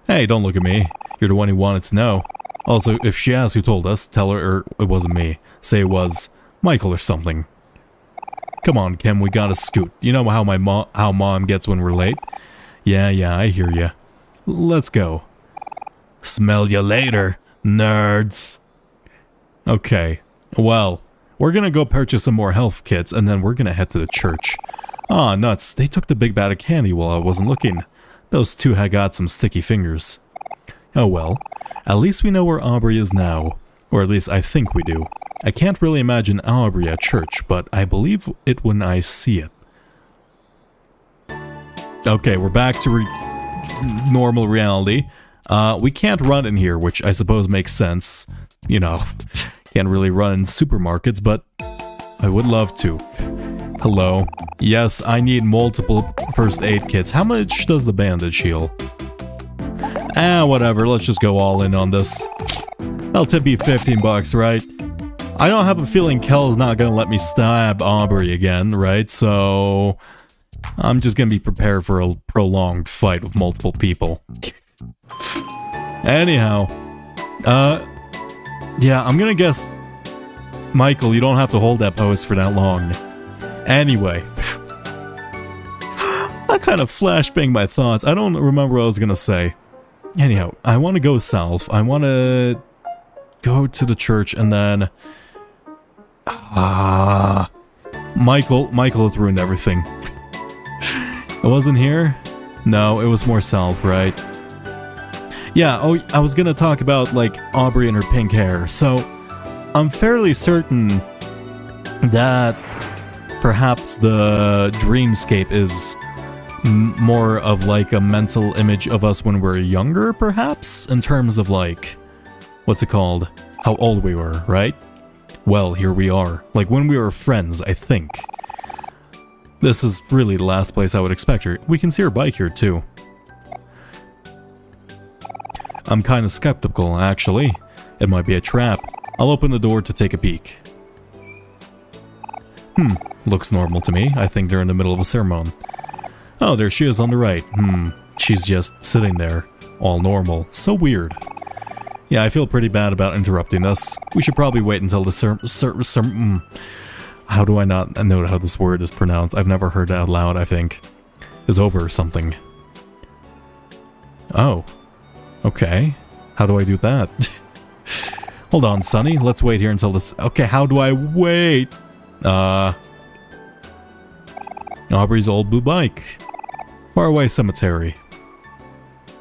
A: Hey, don't look at me. You're the one who wanted to know. Also, if she asks who told us, tell her er, it wasn't me. Say it was Mikhael or something. Come on, Kim, we gotta scoot. You know how my mom, how mom gets when we're late? Yeah, yeah, I hear ya. Let's go. Smell ya later, nerds. Okay, well, we're gonna go purchase some more health kits and then we're gonna head to the church. Ah, nuts, they took the big bag of candy while I wasn't looking. Those two had got some sticky fingers. Oh well, at least we know where Aubrey is now. Or at least I think we do. I can't really imagine Aubrey at church, but I believe it when I see it. Okay, we're back to re normal reality. Uh, we can't run in here, which I suppose makes sense. You know, can't really run in supermarkets, but I would love to. Hello. Yes, I need multiple first aid kits. How much does the bandage heal? Ah, whatever, let's just go all in on this. That'll tip be 15 bucks, right? I don't have a feeling Kel's not gonna let me stab Aubrey again, right? So... I'm just gonna be prepared for a prolonged fight with multiple people. Anyhow. Uh... Yeah, I'm gonna guess... Mikhael, you don't have to hold that pose for that long. Anyway. I kind of flashbang my thoughts. I don't remember what I was gonna say. Anyhow, I want to go south. I want to go to the church and then... Ah... Mikhael, Mikhael has ruined everything. it wasn't here? No, it was more south, right? Yeah, oh, I was gonna talk about, like, Aubrey and her pink hair. So, I'm fairly certain that perhaps the dreamscape is more of like a mental image of us when we are younger, perhaps? In terms of like, what's it called? How old we were, right? Well, here we are. Like when we were friends, I think. This is really the last place I would expect her. We can see her bike here too. I'm kinda skeptical, actually. It might be a trap. I'll open the door to take a peek. Hmm, looks normal to me. I think they're in the middle of a sermon. Oh, there she is on the right. Hmm, she's just sitting there. All normal. So weird. Yeah, I feel pretty bad about interrupting this. We should probably wait until the ser- ser- ser- mm. How do I not know how this word is pronounced? I've never heard it out loud, I think. Is over or something. Oh. Okay. How do I do that? Hold on, Sunny. Let's wait here until this... Okay, how do I wait? Uh... Aubrey's old blue bike. Far away cemetery.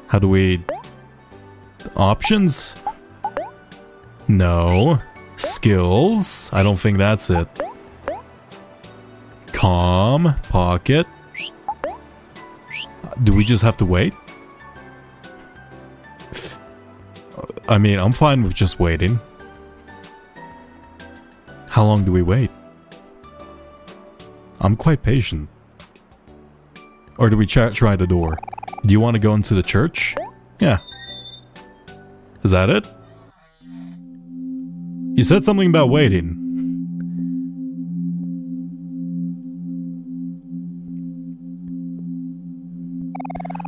A: How do we... Options? No. Skills? I don't think that's it. Calm. Pocket. Do we just have to wait? I mean, I'm fine with just waiting. How long do we wait? I'm quite patient. Or do we try the door? Do you want to go into the church? Yeah. Is that it? You said something about waiting.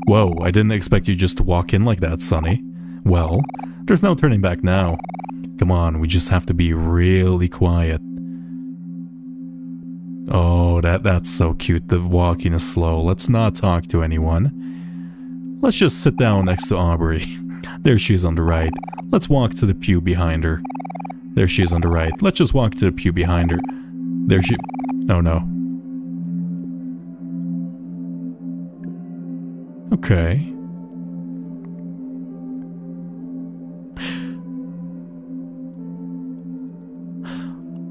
A: Whoa, I didn't expect you just to walk in like that, Sunny. Well, there's no turning back now. Come on, we just have to be really quiet. Oh, that that's so cute. The walking is slow. Let's not talk to anyone. Let's just sit down next to Aubrey. There she is on the right. Let's walk to the pew behind her. There she is on the right. Let's just walk to the pew behind her. There she... Oh no. Okay.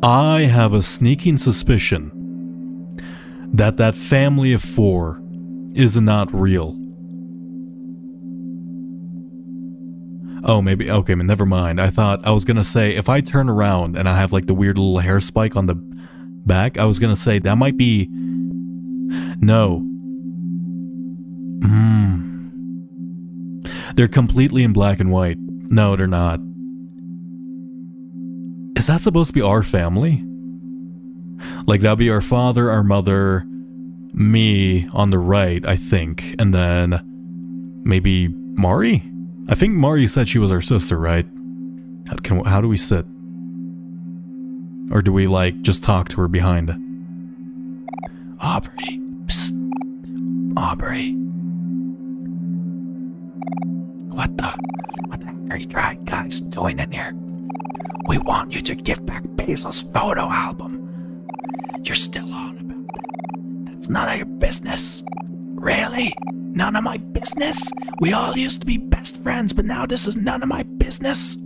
A: I have a sneaking suspicion that that family of four is not real. Oh, maybe, okay, man, never mind. I thought, I was gonna say, if I turn around and I have like the weird little hair spike on the back, I was gonna say, that might be... No. Hmm. They're completely in black and white. No, they're not. Is that supposed to be our family? Like, that'd be our father, our mother, me on the right, I think, and then maybe Mari? I think Mari said she was our sister, right? How, can, how do we sit? Or do we, like, just talk to her behind? Aubrey. Psst. Aubrey.
C: What the? What the heck are you trying guys doing in here? We want you to give back Basil's photo album. You're still on about that. That's none of your business. Really? None of my business? We all used to be best friends, but now this is none of my business?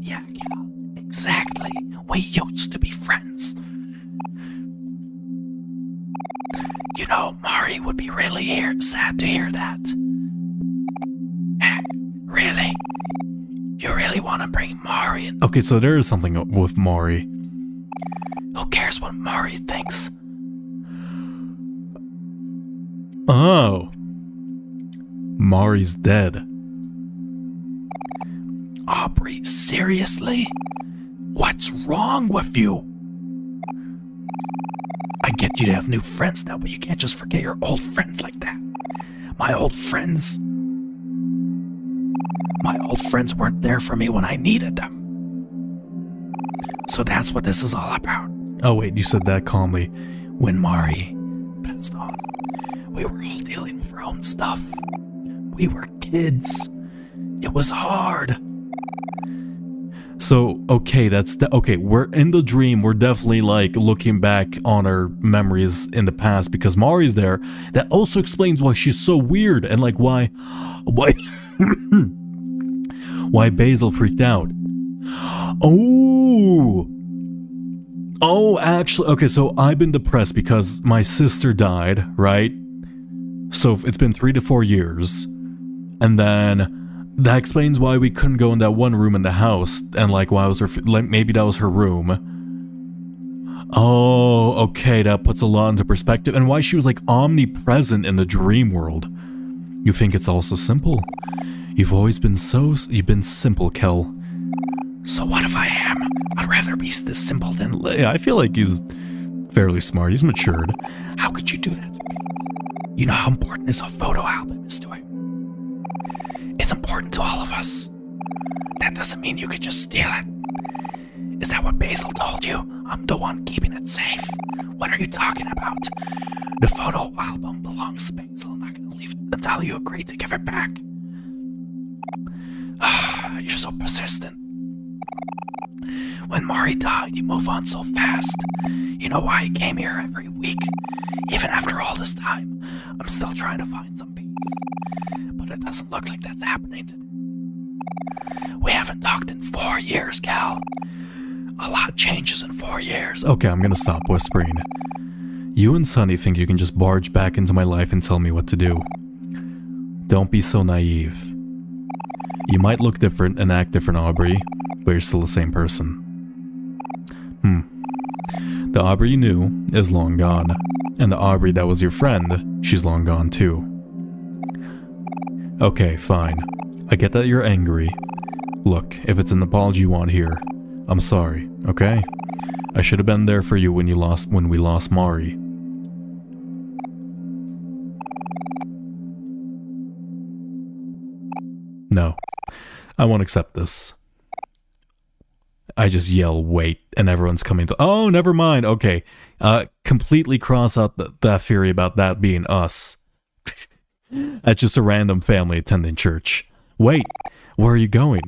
C: Yeah, Kel, exactly. We used to be friends. You know, Mari would be really hear- sad to hear that. really? You really want to bring Mari in?
A: Okay, so there is something with Mari.
C: Who cares what Mari thinks?
A: Oh. Mari's dead.
C: Aubrey, seriously? What's wrong with you? I get you to have new friends now, but you can't just forget your old friends like that. My old friends my old friends weren't there for me when I needed them. So that's what this is all about.
A: Oh, wait, you said that calmly.
C: When Mari passed on, we were all dealing with our own stuff. We were kids. It was hard.
A: So, okay, that's the, okay, we're in the dream. We're definitely like looking back on our memories in the past because Mari's there. That also explains why she's so weird and like why, why, why Basil freaked out. Oh! Oh, actually, okay, so I've been depressed because my sister died, right? So it's been three to four years. And then that explains why we couldn't go in that one room in the house. And like, why was her, like, maybe that was her room. Oh, okay, that puts a lot into perspective. And why she was like omnipresent in the dream world. You think it's all so simple? You've always been so, you've been simple, Kel.
C: So what if I am? I'd rather be this simple than...
A: Yeah, I feel like he's fairly smart. He's matured.
C: How could you do that? You know how important this photo album is to him. It's important to all of us. That doesn't mean you could just steal it. Is that what Basil told you? I'm the one keeping it safe. What are you talking about? The photo album belongs to Basil. I'm not gonna leave until you agree to give it back. You're so persistent. When Mari died, you move on so fast. You know why I came here every week? Even after all this time, I'm still trying to find some peace. But it doesn't look like that's happening today. We haven't talked in four years, Kel. A lot changes in four years.
A: Okay, I'm gonna stop whispering. You and Sunny think you can just barge back into my life and tell me what to do. Don't be so naive. You might look different and act different, Aubrey, but you're still the same person. Hmm. The Aubrey you knew is long gone, and the Aubrey that was your friend, she's long gone too. Okay, fine. I get that you're angry. Look, if it's an apology you want here, I'm sorry, okay? I should have been there for you when you lost when we lost Mari. No. I won't accept this. I just yell, wait, and everyone's coming to, oh, never mind, okay. Uh, completely cross out th that theory about that being us. That's just a random family attending church. Wait, where are you going?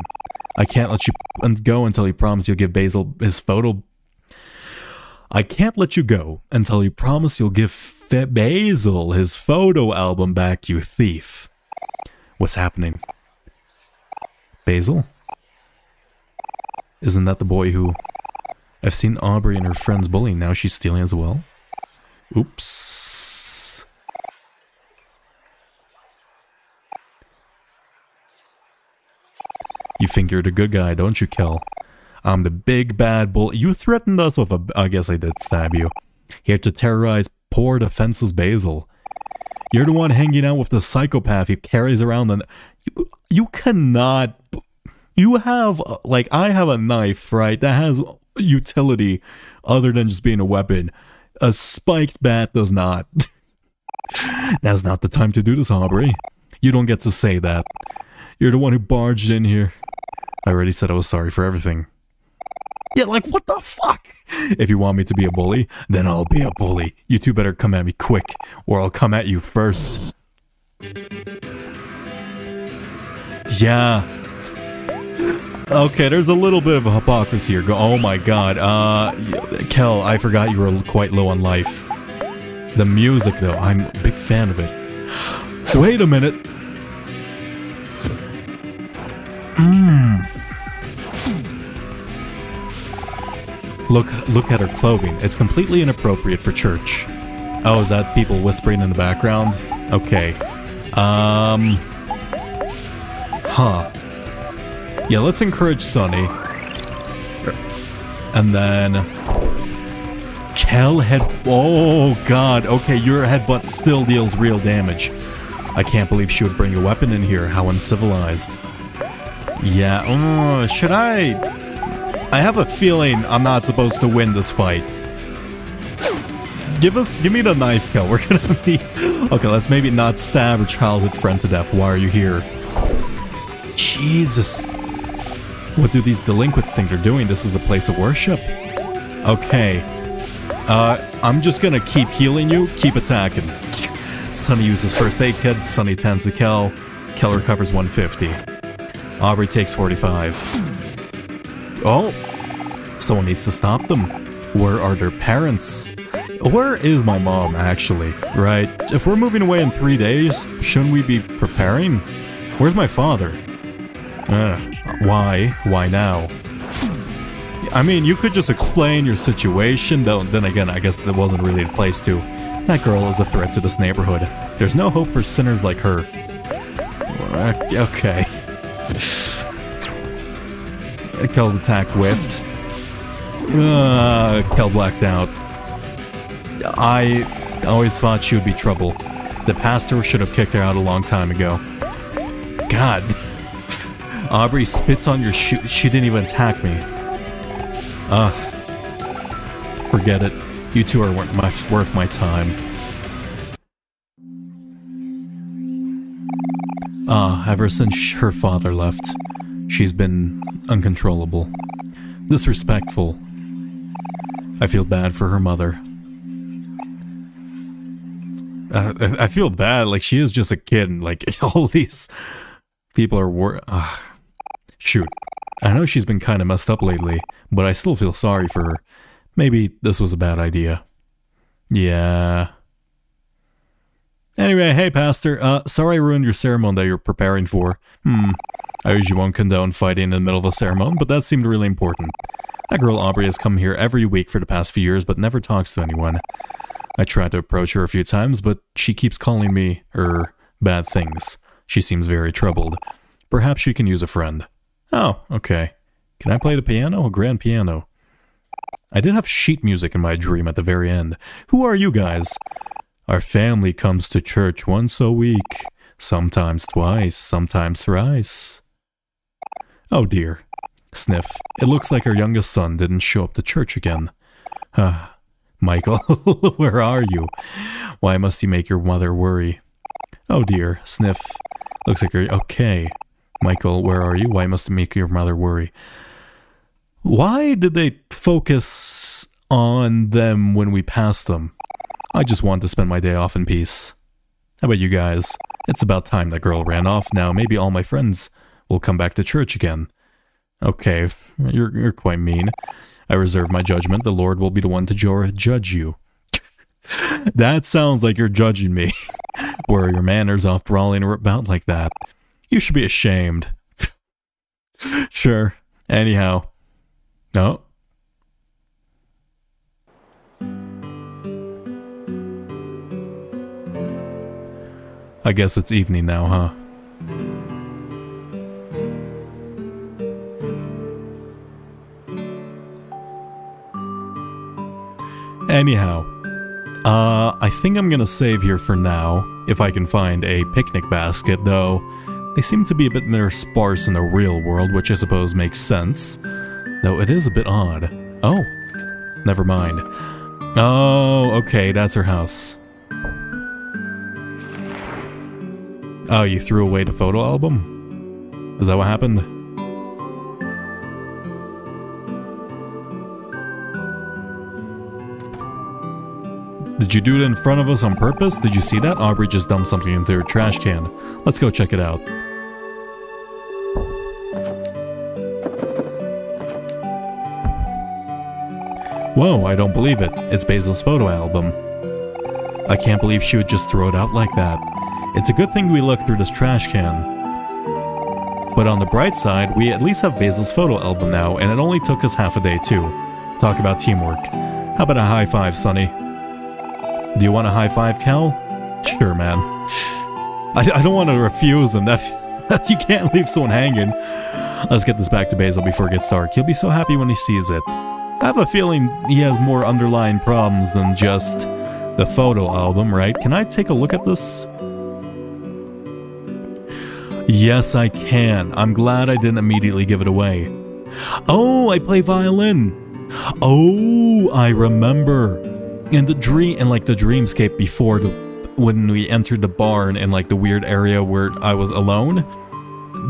A: I can't let you go until you promise you'll give Basil his photo. I can't let you go until you promise you'll give Basil his photo album back, you thief. What's happening? Basil? Isn't that the boy who... I've seen Aubrey and her friends bullying, now she's stealing as well? Oops. You think you're the good guy, don't you, Kel? I'm the big bad bull. You threatened us with a... I guess I did stab you. Here to terrorize poor defenseless Basil. You're the one hanging out with the psychopath who carries around an... You, you cannot... You have... Uh, like, I have a knife, right, that has utility other than just being a weapon. A spiked bat does not. Now's not the time to do this, Aubrey. You don't get to say that. You're the one who barged in here. I already said I was sorry for everything. Yeah, like, what the fuck? If you want me to be a bully, then I'll be a bully. You two better come at me quick, or I'll come at you first. Yeah. Okay, there's a little bit of a hypocrisy here. Oh my god. Uh, Kel, I forgot you were quite low on life. The music, though, I'm a big fan of it. Wait a minute. Mmm. Look, look at her clothing. It's completely inappropriate for church. Oh, is that people whispering in the background? Okay. Um... Huh. Yeah, let's encourage Sunny. And then... Kel head... Oh, God. Okay, your headbutt still deals real damage. I can't believe she would bring a weapon in here. How uncivilized. Yeah, oh, should I... I have a feeling I'm not supposed to win this fight. Give us, give me the knife Kel. We're gonna be... Okay, let's maybe not stab a childhood friend to death. Why are you here? Jesus. What do these delinquents think they're doing? This is a place of worship. Okay. Uh, I'm just gonna keep healing you, keep attacking. Sunny uses first aid kit, Sunny tends to Kel. Kel recovers 150. Aubrey takes 45. Oh, someone needs to stop them. Where are their parents? Where is my mom, actually, right? If we're moving away in three days, shouldn't we be preparing? Where's my father? Uh, why? Why now? I mean, you could just explain your situation, though, then again, I guess there wasn't really a place to. That girl is a threat to this neighborhood. There's no hope for sinners like her. Uh, okay. Kel's attack whiffed. Uh, Kel blacked out. I always thought she would be trouble. The pastor should have kicked her out a long time ago. God. Aubrey spits on your shoe. She didn't even attack me. Ugh. Forget it. You two are worth my, worth my time. Ah, ever since her father left, she's been uncontrollable. Disrespectful. I feel bad for her mother. Uh, I feel bad, like she is just a kid, and like all these people are wor- uh, Shoot, I know she's been kind of messed up lately, but I still feel sorry for her. Maybe this was a bad idea. Yeah. Anyway, hey Pastor, uh, sorry I ruined your ceremony that you're preparing for. Hmm, I usually won't condone fighting in the middle of a ceremony, but that seemed really important. That girl Aubrey has come here every week for the past few years, but never talks to anyone. I tried to approach her a few times, but she keeps calling me, er, bad things. She seems very troubled. Perhaps she can use a friend. Oh, okay. Can I play the piano? A grand piano. I did have sheet music in my dream at the very end. Who are you guys? Our family comes to church once a week, sometimes twice, sometimes thrice. Oh dear. Sniff. It looks like our youngest son didn't show up to church again. Ah, Mikhael, where are you? Why must you make your mother worry? Oh dear. Sniff. Looks like you're okay. Mikhael, where are you? Why must it make your mother worry? Why did they focus on them when we passed them? I just want to spend my day off in peace. How about you guys? It's about time that girl ran off. Now maybe all my friends will come back to church again. Okay, you're, you're quite mean. I reserve my judgment. The Lord will be the one to judge you. that sounds like you're judging me. Where are your manners off brawling about like that? You should be ashamed. sure. Anyhow. No. I guess it's evening now, huh? Anyhow, uh, I think I'm gonna save here for now, if I can find a picnic basket, though they seem to be a bit more sparse in the real world, which I suppose makes sense. Though it is a bit odd. Oh, never mind. Oh, okay, that's her house. Oh, you threw away the photo album? Is that what happened? Did you do it in front of us on purpose? Did you see that? Aubrey just dumped something into her trash can. Let's go check it out. Whoa, I don't believe it. It's Basil's photo album. I can't believe she would just throw it out like that. It's a good thing we looked through this trash can. But on the bright side, we at least have Basil's photo album now, and it only took us half a day too. Talk about teamwork. How about a high five, Sunny? Do you want a high five, Kel? Sure, man. I, I don't want to refuse him. That, you can't leave someone hanging. Let's get this back to Basil before it gets dark. He'll be so happy when he sees it. I have a feeling he has more underlying problems than just the photo album, right? Can I take a look at this? Yes, I can. I'm glad I didn't immediately give it away. Oh, I play violin. Oh, I remember. In the dream, in like the dreamscape before the, when we entered the barn in like the weird area where I was alone,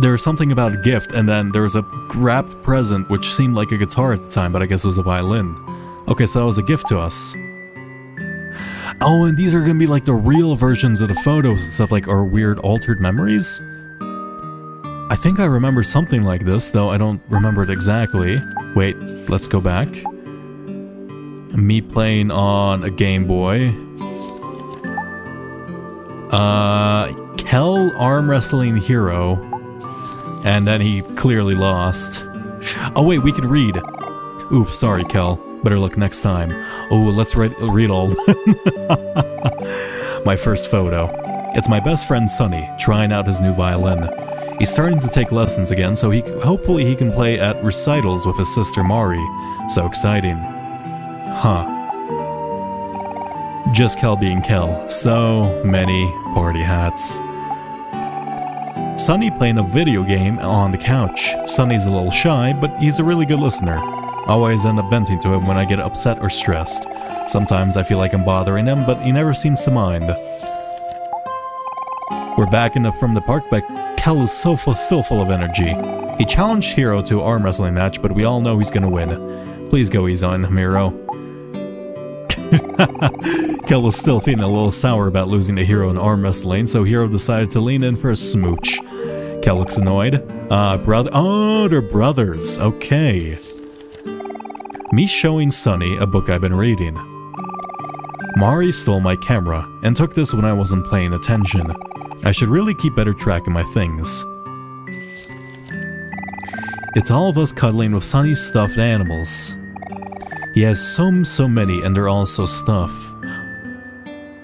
A: there was something about a gift, and then there was a wrapped present which seemed like a guitar at the time, but I guess it was a violin. Okay, so that was a gift to us. Oh, and these are gonna be like the real versions of the photos and stuff, like our weird altered memories? I think I remember something like this, though I don't remember it exactly. Wait, let's go back. Me playing on a Game Boy. Uh, Kel arm wrestling hero. And then he clearly lost. Oh wait, we can read. Oof, sorry, Kel. Better look next time. Oh, let's read, read all My first photo. It's my best friend Sunny, trying out his new violin. He's starting to take lessons again, so he hopefully he can play at recitals with his sister Mari. So exciting. Huh. Just Kel being Kel. So many party hats. Sunny playing a video game on the couch. Sunny's a little shy, but he's a really good listener. I Always end up venting to him when I get upset or stressed. Sometimes I feel like I'm bothering him, but he never seems to mind. We're back in the, from the park, but Kel is so full, still full of energy. He challenged Hero to arm wrestling match, but we all know he's gonna win. Please go easy on Hero. Kel was still feeling a little sour about losing to Hero in arm wrestling, so Hero decided to lean in for a smooch. Kel looks annoyed. Uh, brother- Oh, they're brothers. Okay. Me showing Sunny a book I've been reading. Mari stole my camera and took this when I wasn't paying attention. I should really keep better track of my things. It's all of us cuddling with Sunny's stuffed animals. He has so, so many and they're all so stuff.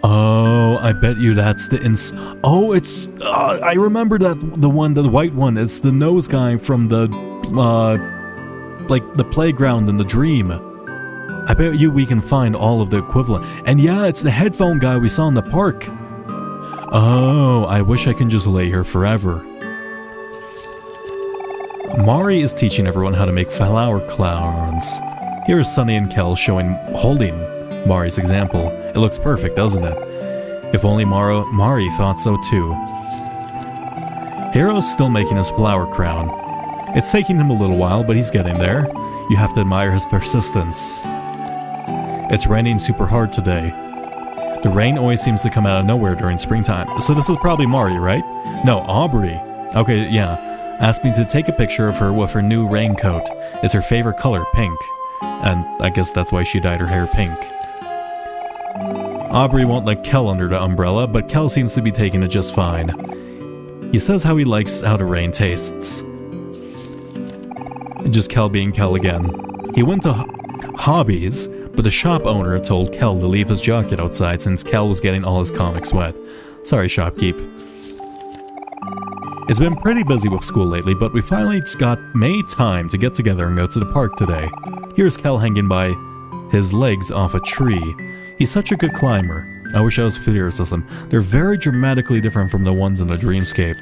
A: Oh, I bet you that's the ins- Oh, it's- uh, I remember that, the one, the white one. It's the nose guy from the, uh, like the playground in the dream. I bet you we can find all of the equivalent. And yeah, it's the headphone guy we saw in the park. Oh, I wish I can just lay here forever. Mari is teaching everyone how to make flower clowns. Here is Sunny and Kel showing holding Mari's example. It looks perfect, doesn't it? If only Maro, Mari thought so too. Hero's still making his flower crown. It's taking him a little while, but he's getting there. You have to admire his persistence. It's raining super hard today. The rain always seems to come out of nowhere during springtime, so this is probably Mari, right? No, Aubrey. Okay, yeah. Asked me to take a picture of her with her new raincoat. It's her favorite color, pink. And I guess that's why she dyed her hair pink. Aubrey won't let Kel under the umbrella, but Kel seems to be taking it just fine. He says how he likes how the rain tastes. Just Kel being Kel again. He went to Hobbez, but the shop owner told Kel to leave his jacket outside since Kel was getting all his comics wet. Sorry, shopkeep. It's been pretty busy with school lately, but we finally got May time to get together and go to the park today. Here's Kel hanging by his legs off a tree. He's such a good climber. I wish I was furious with him. They're very dramatically different from the ones in the dreamscape.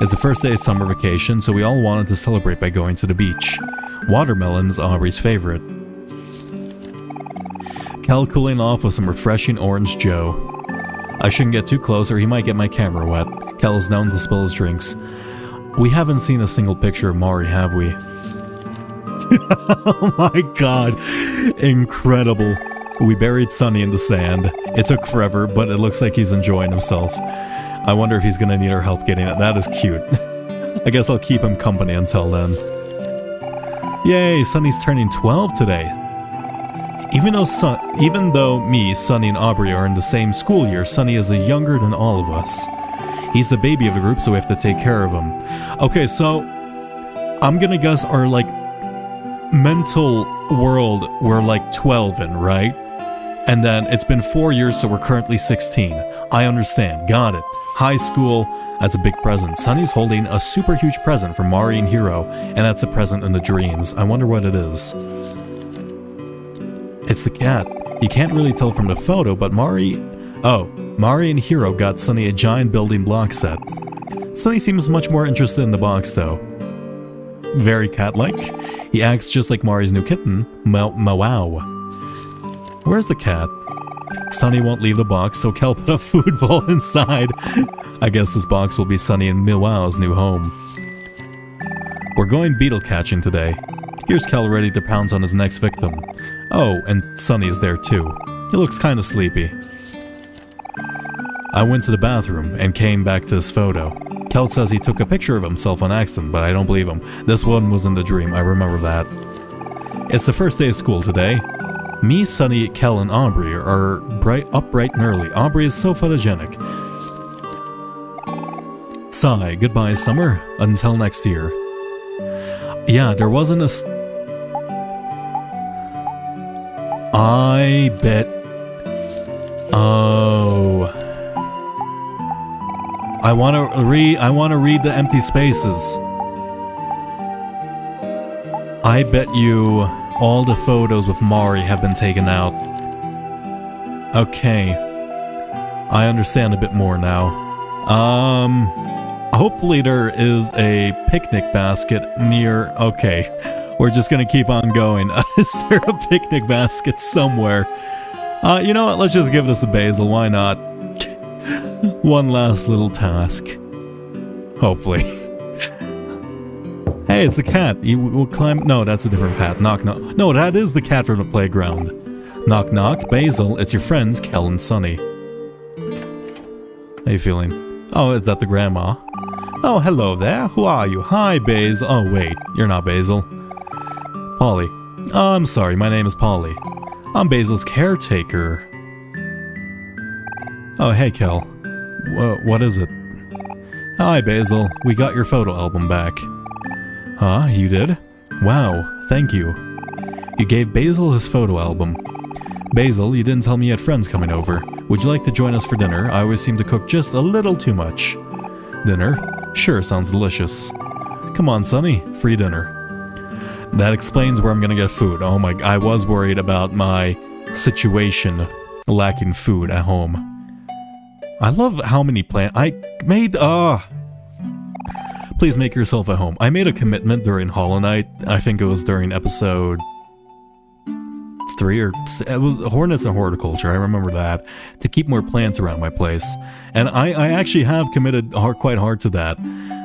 A: It's the first day of summer vacation, so we all wanted to celebrate by going to the beach. Watermelon is Aubrey's favorite. Kel cooling off with some refreshing orange joe. I shouldn't get too close or he might get my camera wet. Kel is known to spill his drinks. We haven't seen a single picture of Mari, have we? oh my god. Incredible. We buried Sunny in the sand. It took forever, but it looks like he's enjoying himself. I wonder if he's gonna need our help getting it. That is cute. I guess I'll keep him company until then. Yay, Sunny's turning 12 today. Even though Son even though me, Sunny, and Aubrey are in the same school year, Sunny is a younger than all of us. He's the baby of the group, so we have to take care of him. Okay, so I'm gonna guess our like mental world we're like 12 in, right? And then it's been four years, so we're currently 16. I understand. Got it. High school, that's a big present. Sunny's holding a super huge present for Mari and Hero, and that's a present in the dreams. I wonder what it is. It's the cat. You can't really tell from the photo, but Mari... Oh, Mari and Hero got Sunny a giant building block set. Sunny seems much more interested in the box, though. Very cat-like. He acts just like Mari's new kitten, Ma Mawau. Where's the cat? Sunny won't leave the box, so Kel put a food bowl inside. I guess this box will be Sunny and Milwau's new home. We're going beetle catching today. Here's Kel ready to pounce on his next victim. Oh, and Sunny is there too. He looks kinda sleepy. I went to the bathroom and came back to this photo. Kel says he took a picture of himself on accident, but I don't believe him. This one was in the dream, I remember that. It's the first day of school today. Me, Sunny, Kel, and Aubrey are bright, up bright and early. Aubrey is so photogenic. Sigh, goodbye summer, until next year. Yeah, there wasn't a... I bet. Oh. I want to read. I want to read the empty spaces. I bet you all the photos with Mari have been taken out. Okay. I understand a bit more now. Um, hopefully there is a picnic basket near. Okay, we're just gonna keep on going. is there a picnic basket somewhere? Uh, you know what? Let's just give this a basil. Why not? One last little task. Hopefully. hey, it's a cat. You will climb. No, that's a different cat. Knock, knock. No, that is the cat from the playground. Knock, knock. Basil, it's your friends, Kel and Sunny. How you feeling? Oh, is that the grandma? Oh, hello there. Who are you? Hi, Basil. Oh, wait. You're not Basil. Polly. Oh, I'm sorry. My name is Polly. I'm Basil's caretaker. Oh, hey, Kel. Wh what is it? Hi, Basil. We got your photo album back. Huh? You did? Wow. Thank you. You gave Basil his photo album. Basil, you didn't tell me you had friends coming over. Would you like to join us for dinner? I always seem to cook just a little too much. Dinner? Sure, sounds delicious. Come on, Sunny. Free dinner. That explains where I'm gonna get food. Oh my, I was worried about my situation lacking food at home. I love how many plant I made, ah. Please make yourself at home. I made a commitment during Hollow Knight. I think it was during episode three or it was hornets and horticulture. I remember that to keep more plants around my place, and I, I actually have committed hard, quite hard to that.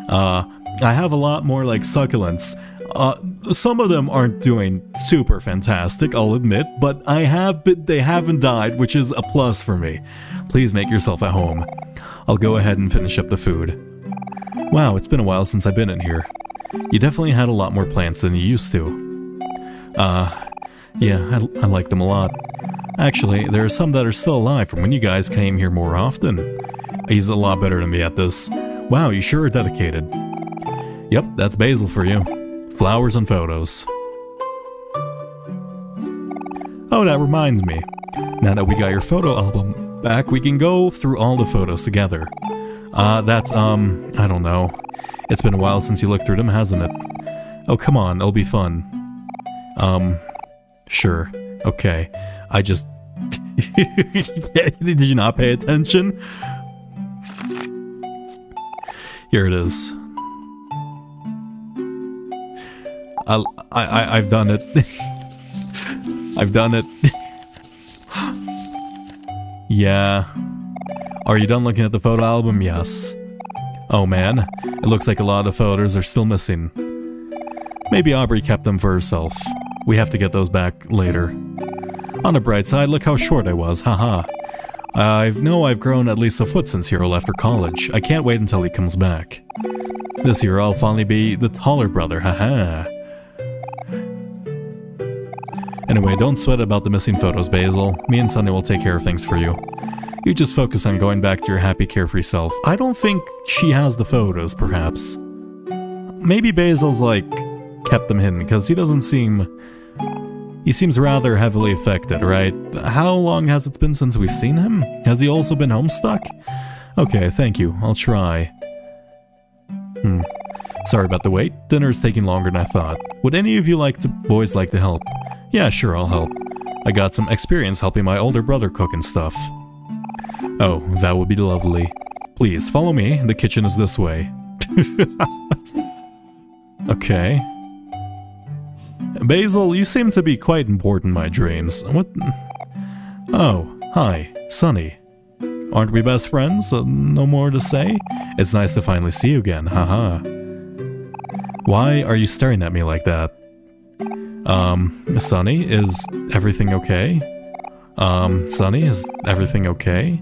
A: Uh, I have a lot more like succulents. Uh, some of them aren't doing super fantastic, I'll admit, but I have been, they haven't died, which is a plus for me. Please make yourself at home. I'll go ahead and finish up the food. Wow, it's been a while since I've been in here. You definitely had a lot more plants than you used to. Uh, yeah, I, I like them a lot. Actually, there are some that are still alive from when you guys came here more often. He's a lot better than me at this. Wow, you sure are dedicated. Yep, that's Basil for you. Flowers and photos. Oh, that reminds me. Now that we got your photo album back, we can go through all the photos together. Uh, that's, um, I don't know. It's been a while since you looked through them, hasn't it? Oh, come on, it'll be fun. Um, Sure. Okay. I just... Did you not pay attention? Here it is. I, I, I've done it. I've done it. yeah. Are you done looking at the photo album? Yes. Oh man, it looks like a lot of photos are still missing. Maybe Aubrey kept them for herself. We have to get those back later. On the bright side, look how short I was, haha. I know I've grown at least a foot since Hero left for college. I can't wait until he comes back. This year I'll finally be the taller brother, haha. Anyway, don't sweat about the missing photos, Basil. Me and Sunny will take care of things for you. You just focus on going back to your happy, carefree self. I don't think she has the photos, perhaps. Maybe Basil's, like, kept them hidden, because he doesn't seem he seems rather heavily affected, right? How long has it been since we've seen him? Has he also been homestuck? Okay, thank you. I'll try. Hmm. Sorry about the wait. Dinner's taking longer than I thought. Would any of you like to boys like to help? Yeah, sure, I'll help. I got some experience helping my older brother cook and stuff. Oh, that would be lovely. Please, follow me. The kitchen is this way. okay. Basil, you seem to be quite important in my dreams. What? Oh, hi, Sunny. Aren't we best friends? Uh, no more to say? It's nice to finally see you again, haha. Why are you staring at me like that? Um, Sunny, is everything okay? Um, Sunny, is everything okay?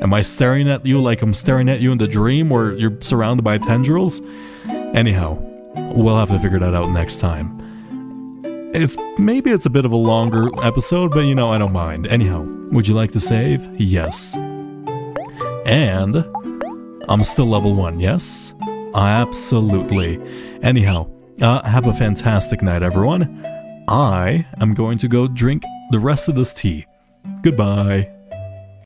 A: Am I staring at you like I'm staring at you in the dream where you're surrounded by tendrils? Anyhow, we'll have to figure that out next time. It's maybe it's a bit of a longer episode, but you know, I don't mind. Anyhow, would you like to save? Yes. And I'm still level 1, yes? Absolutely. Anyhow, uh, have a fantastic night, everyone. I am going to go drink the rest of this tea. Goodbye.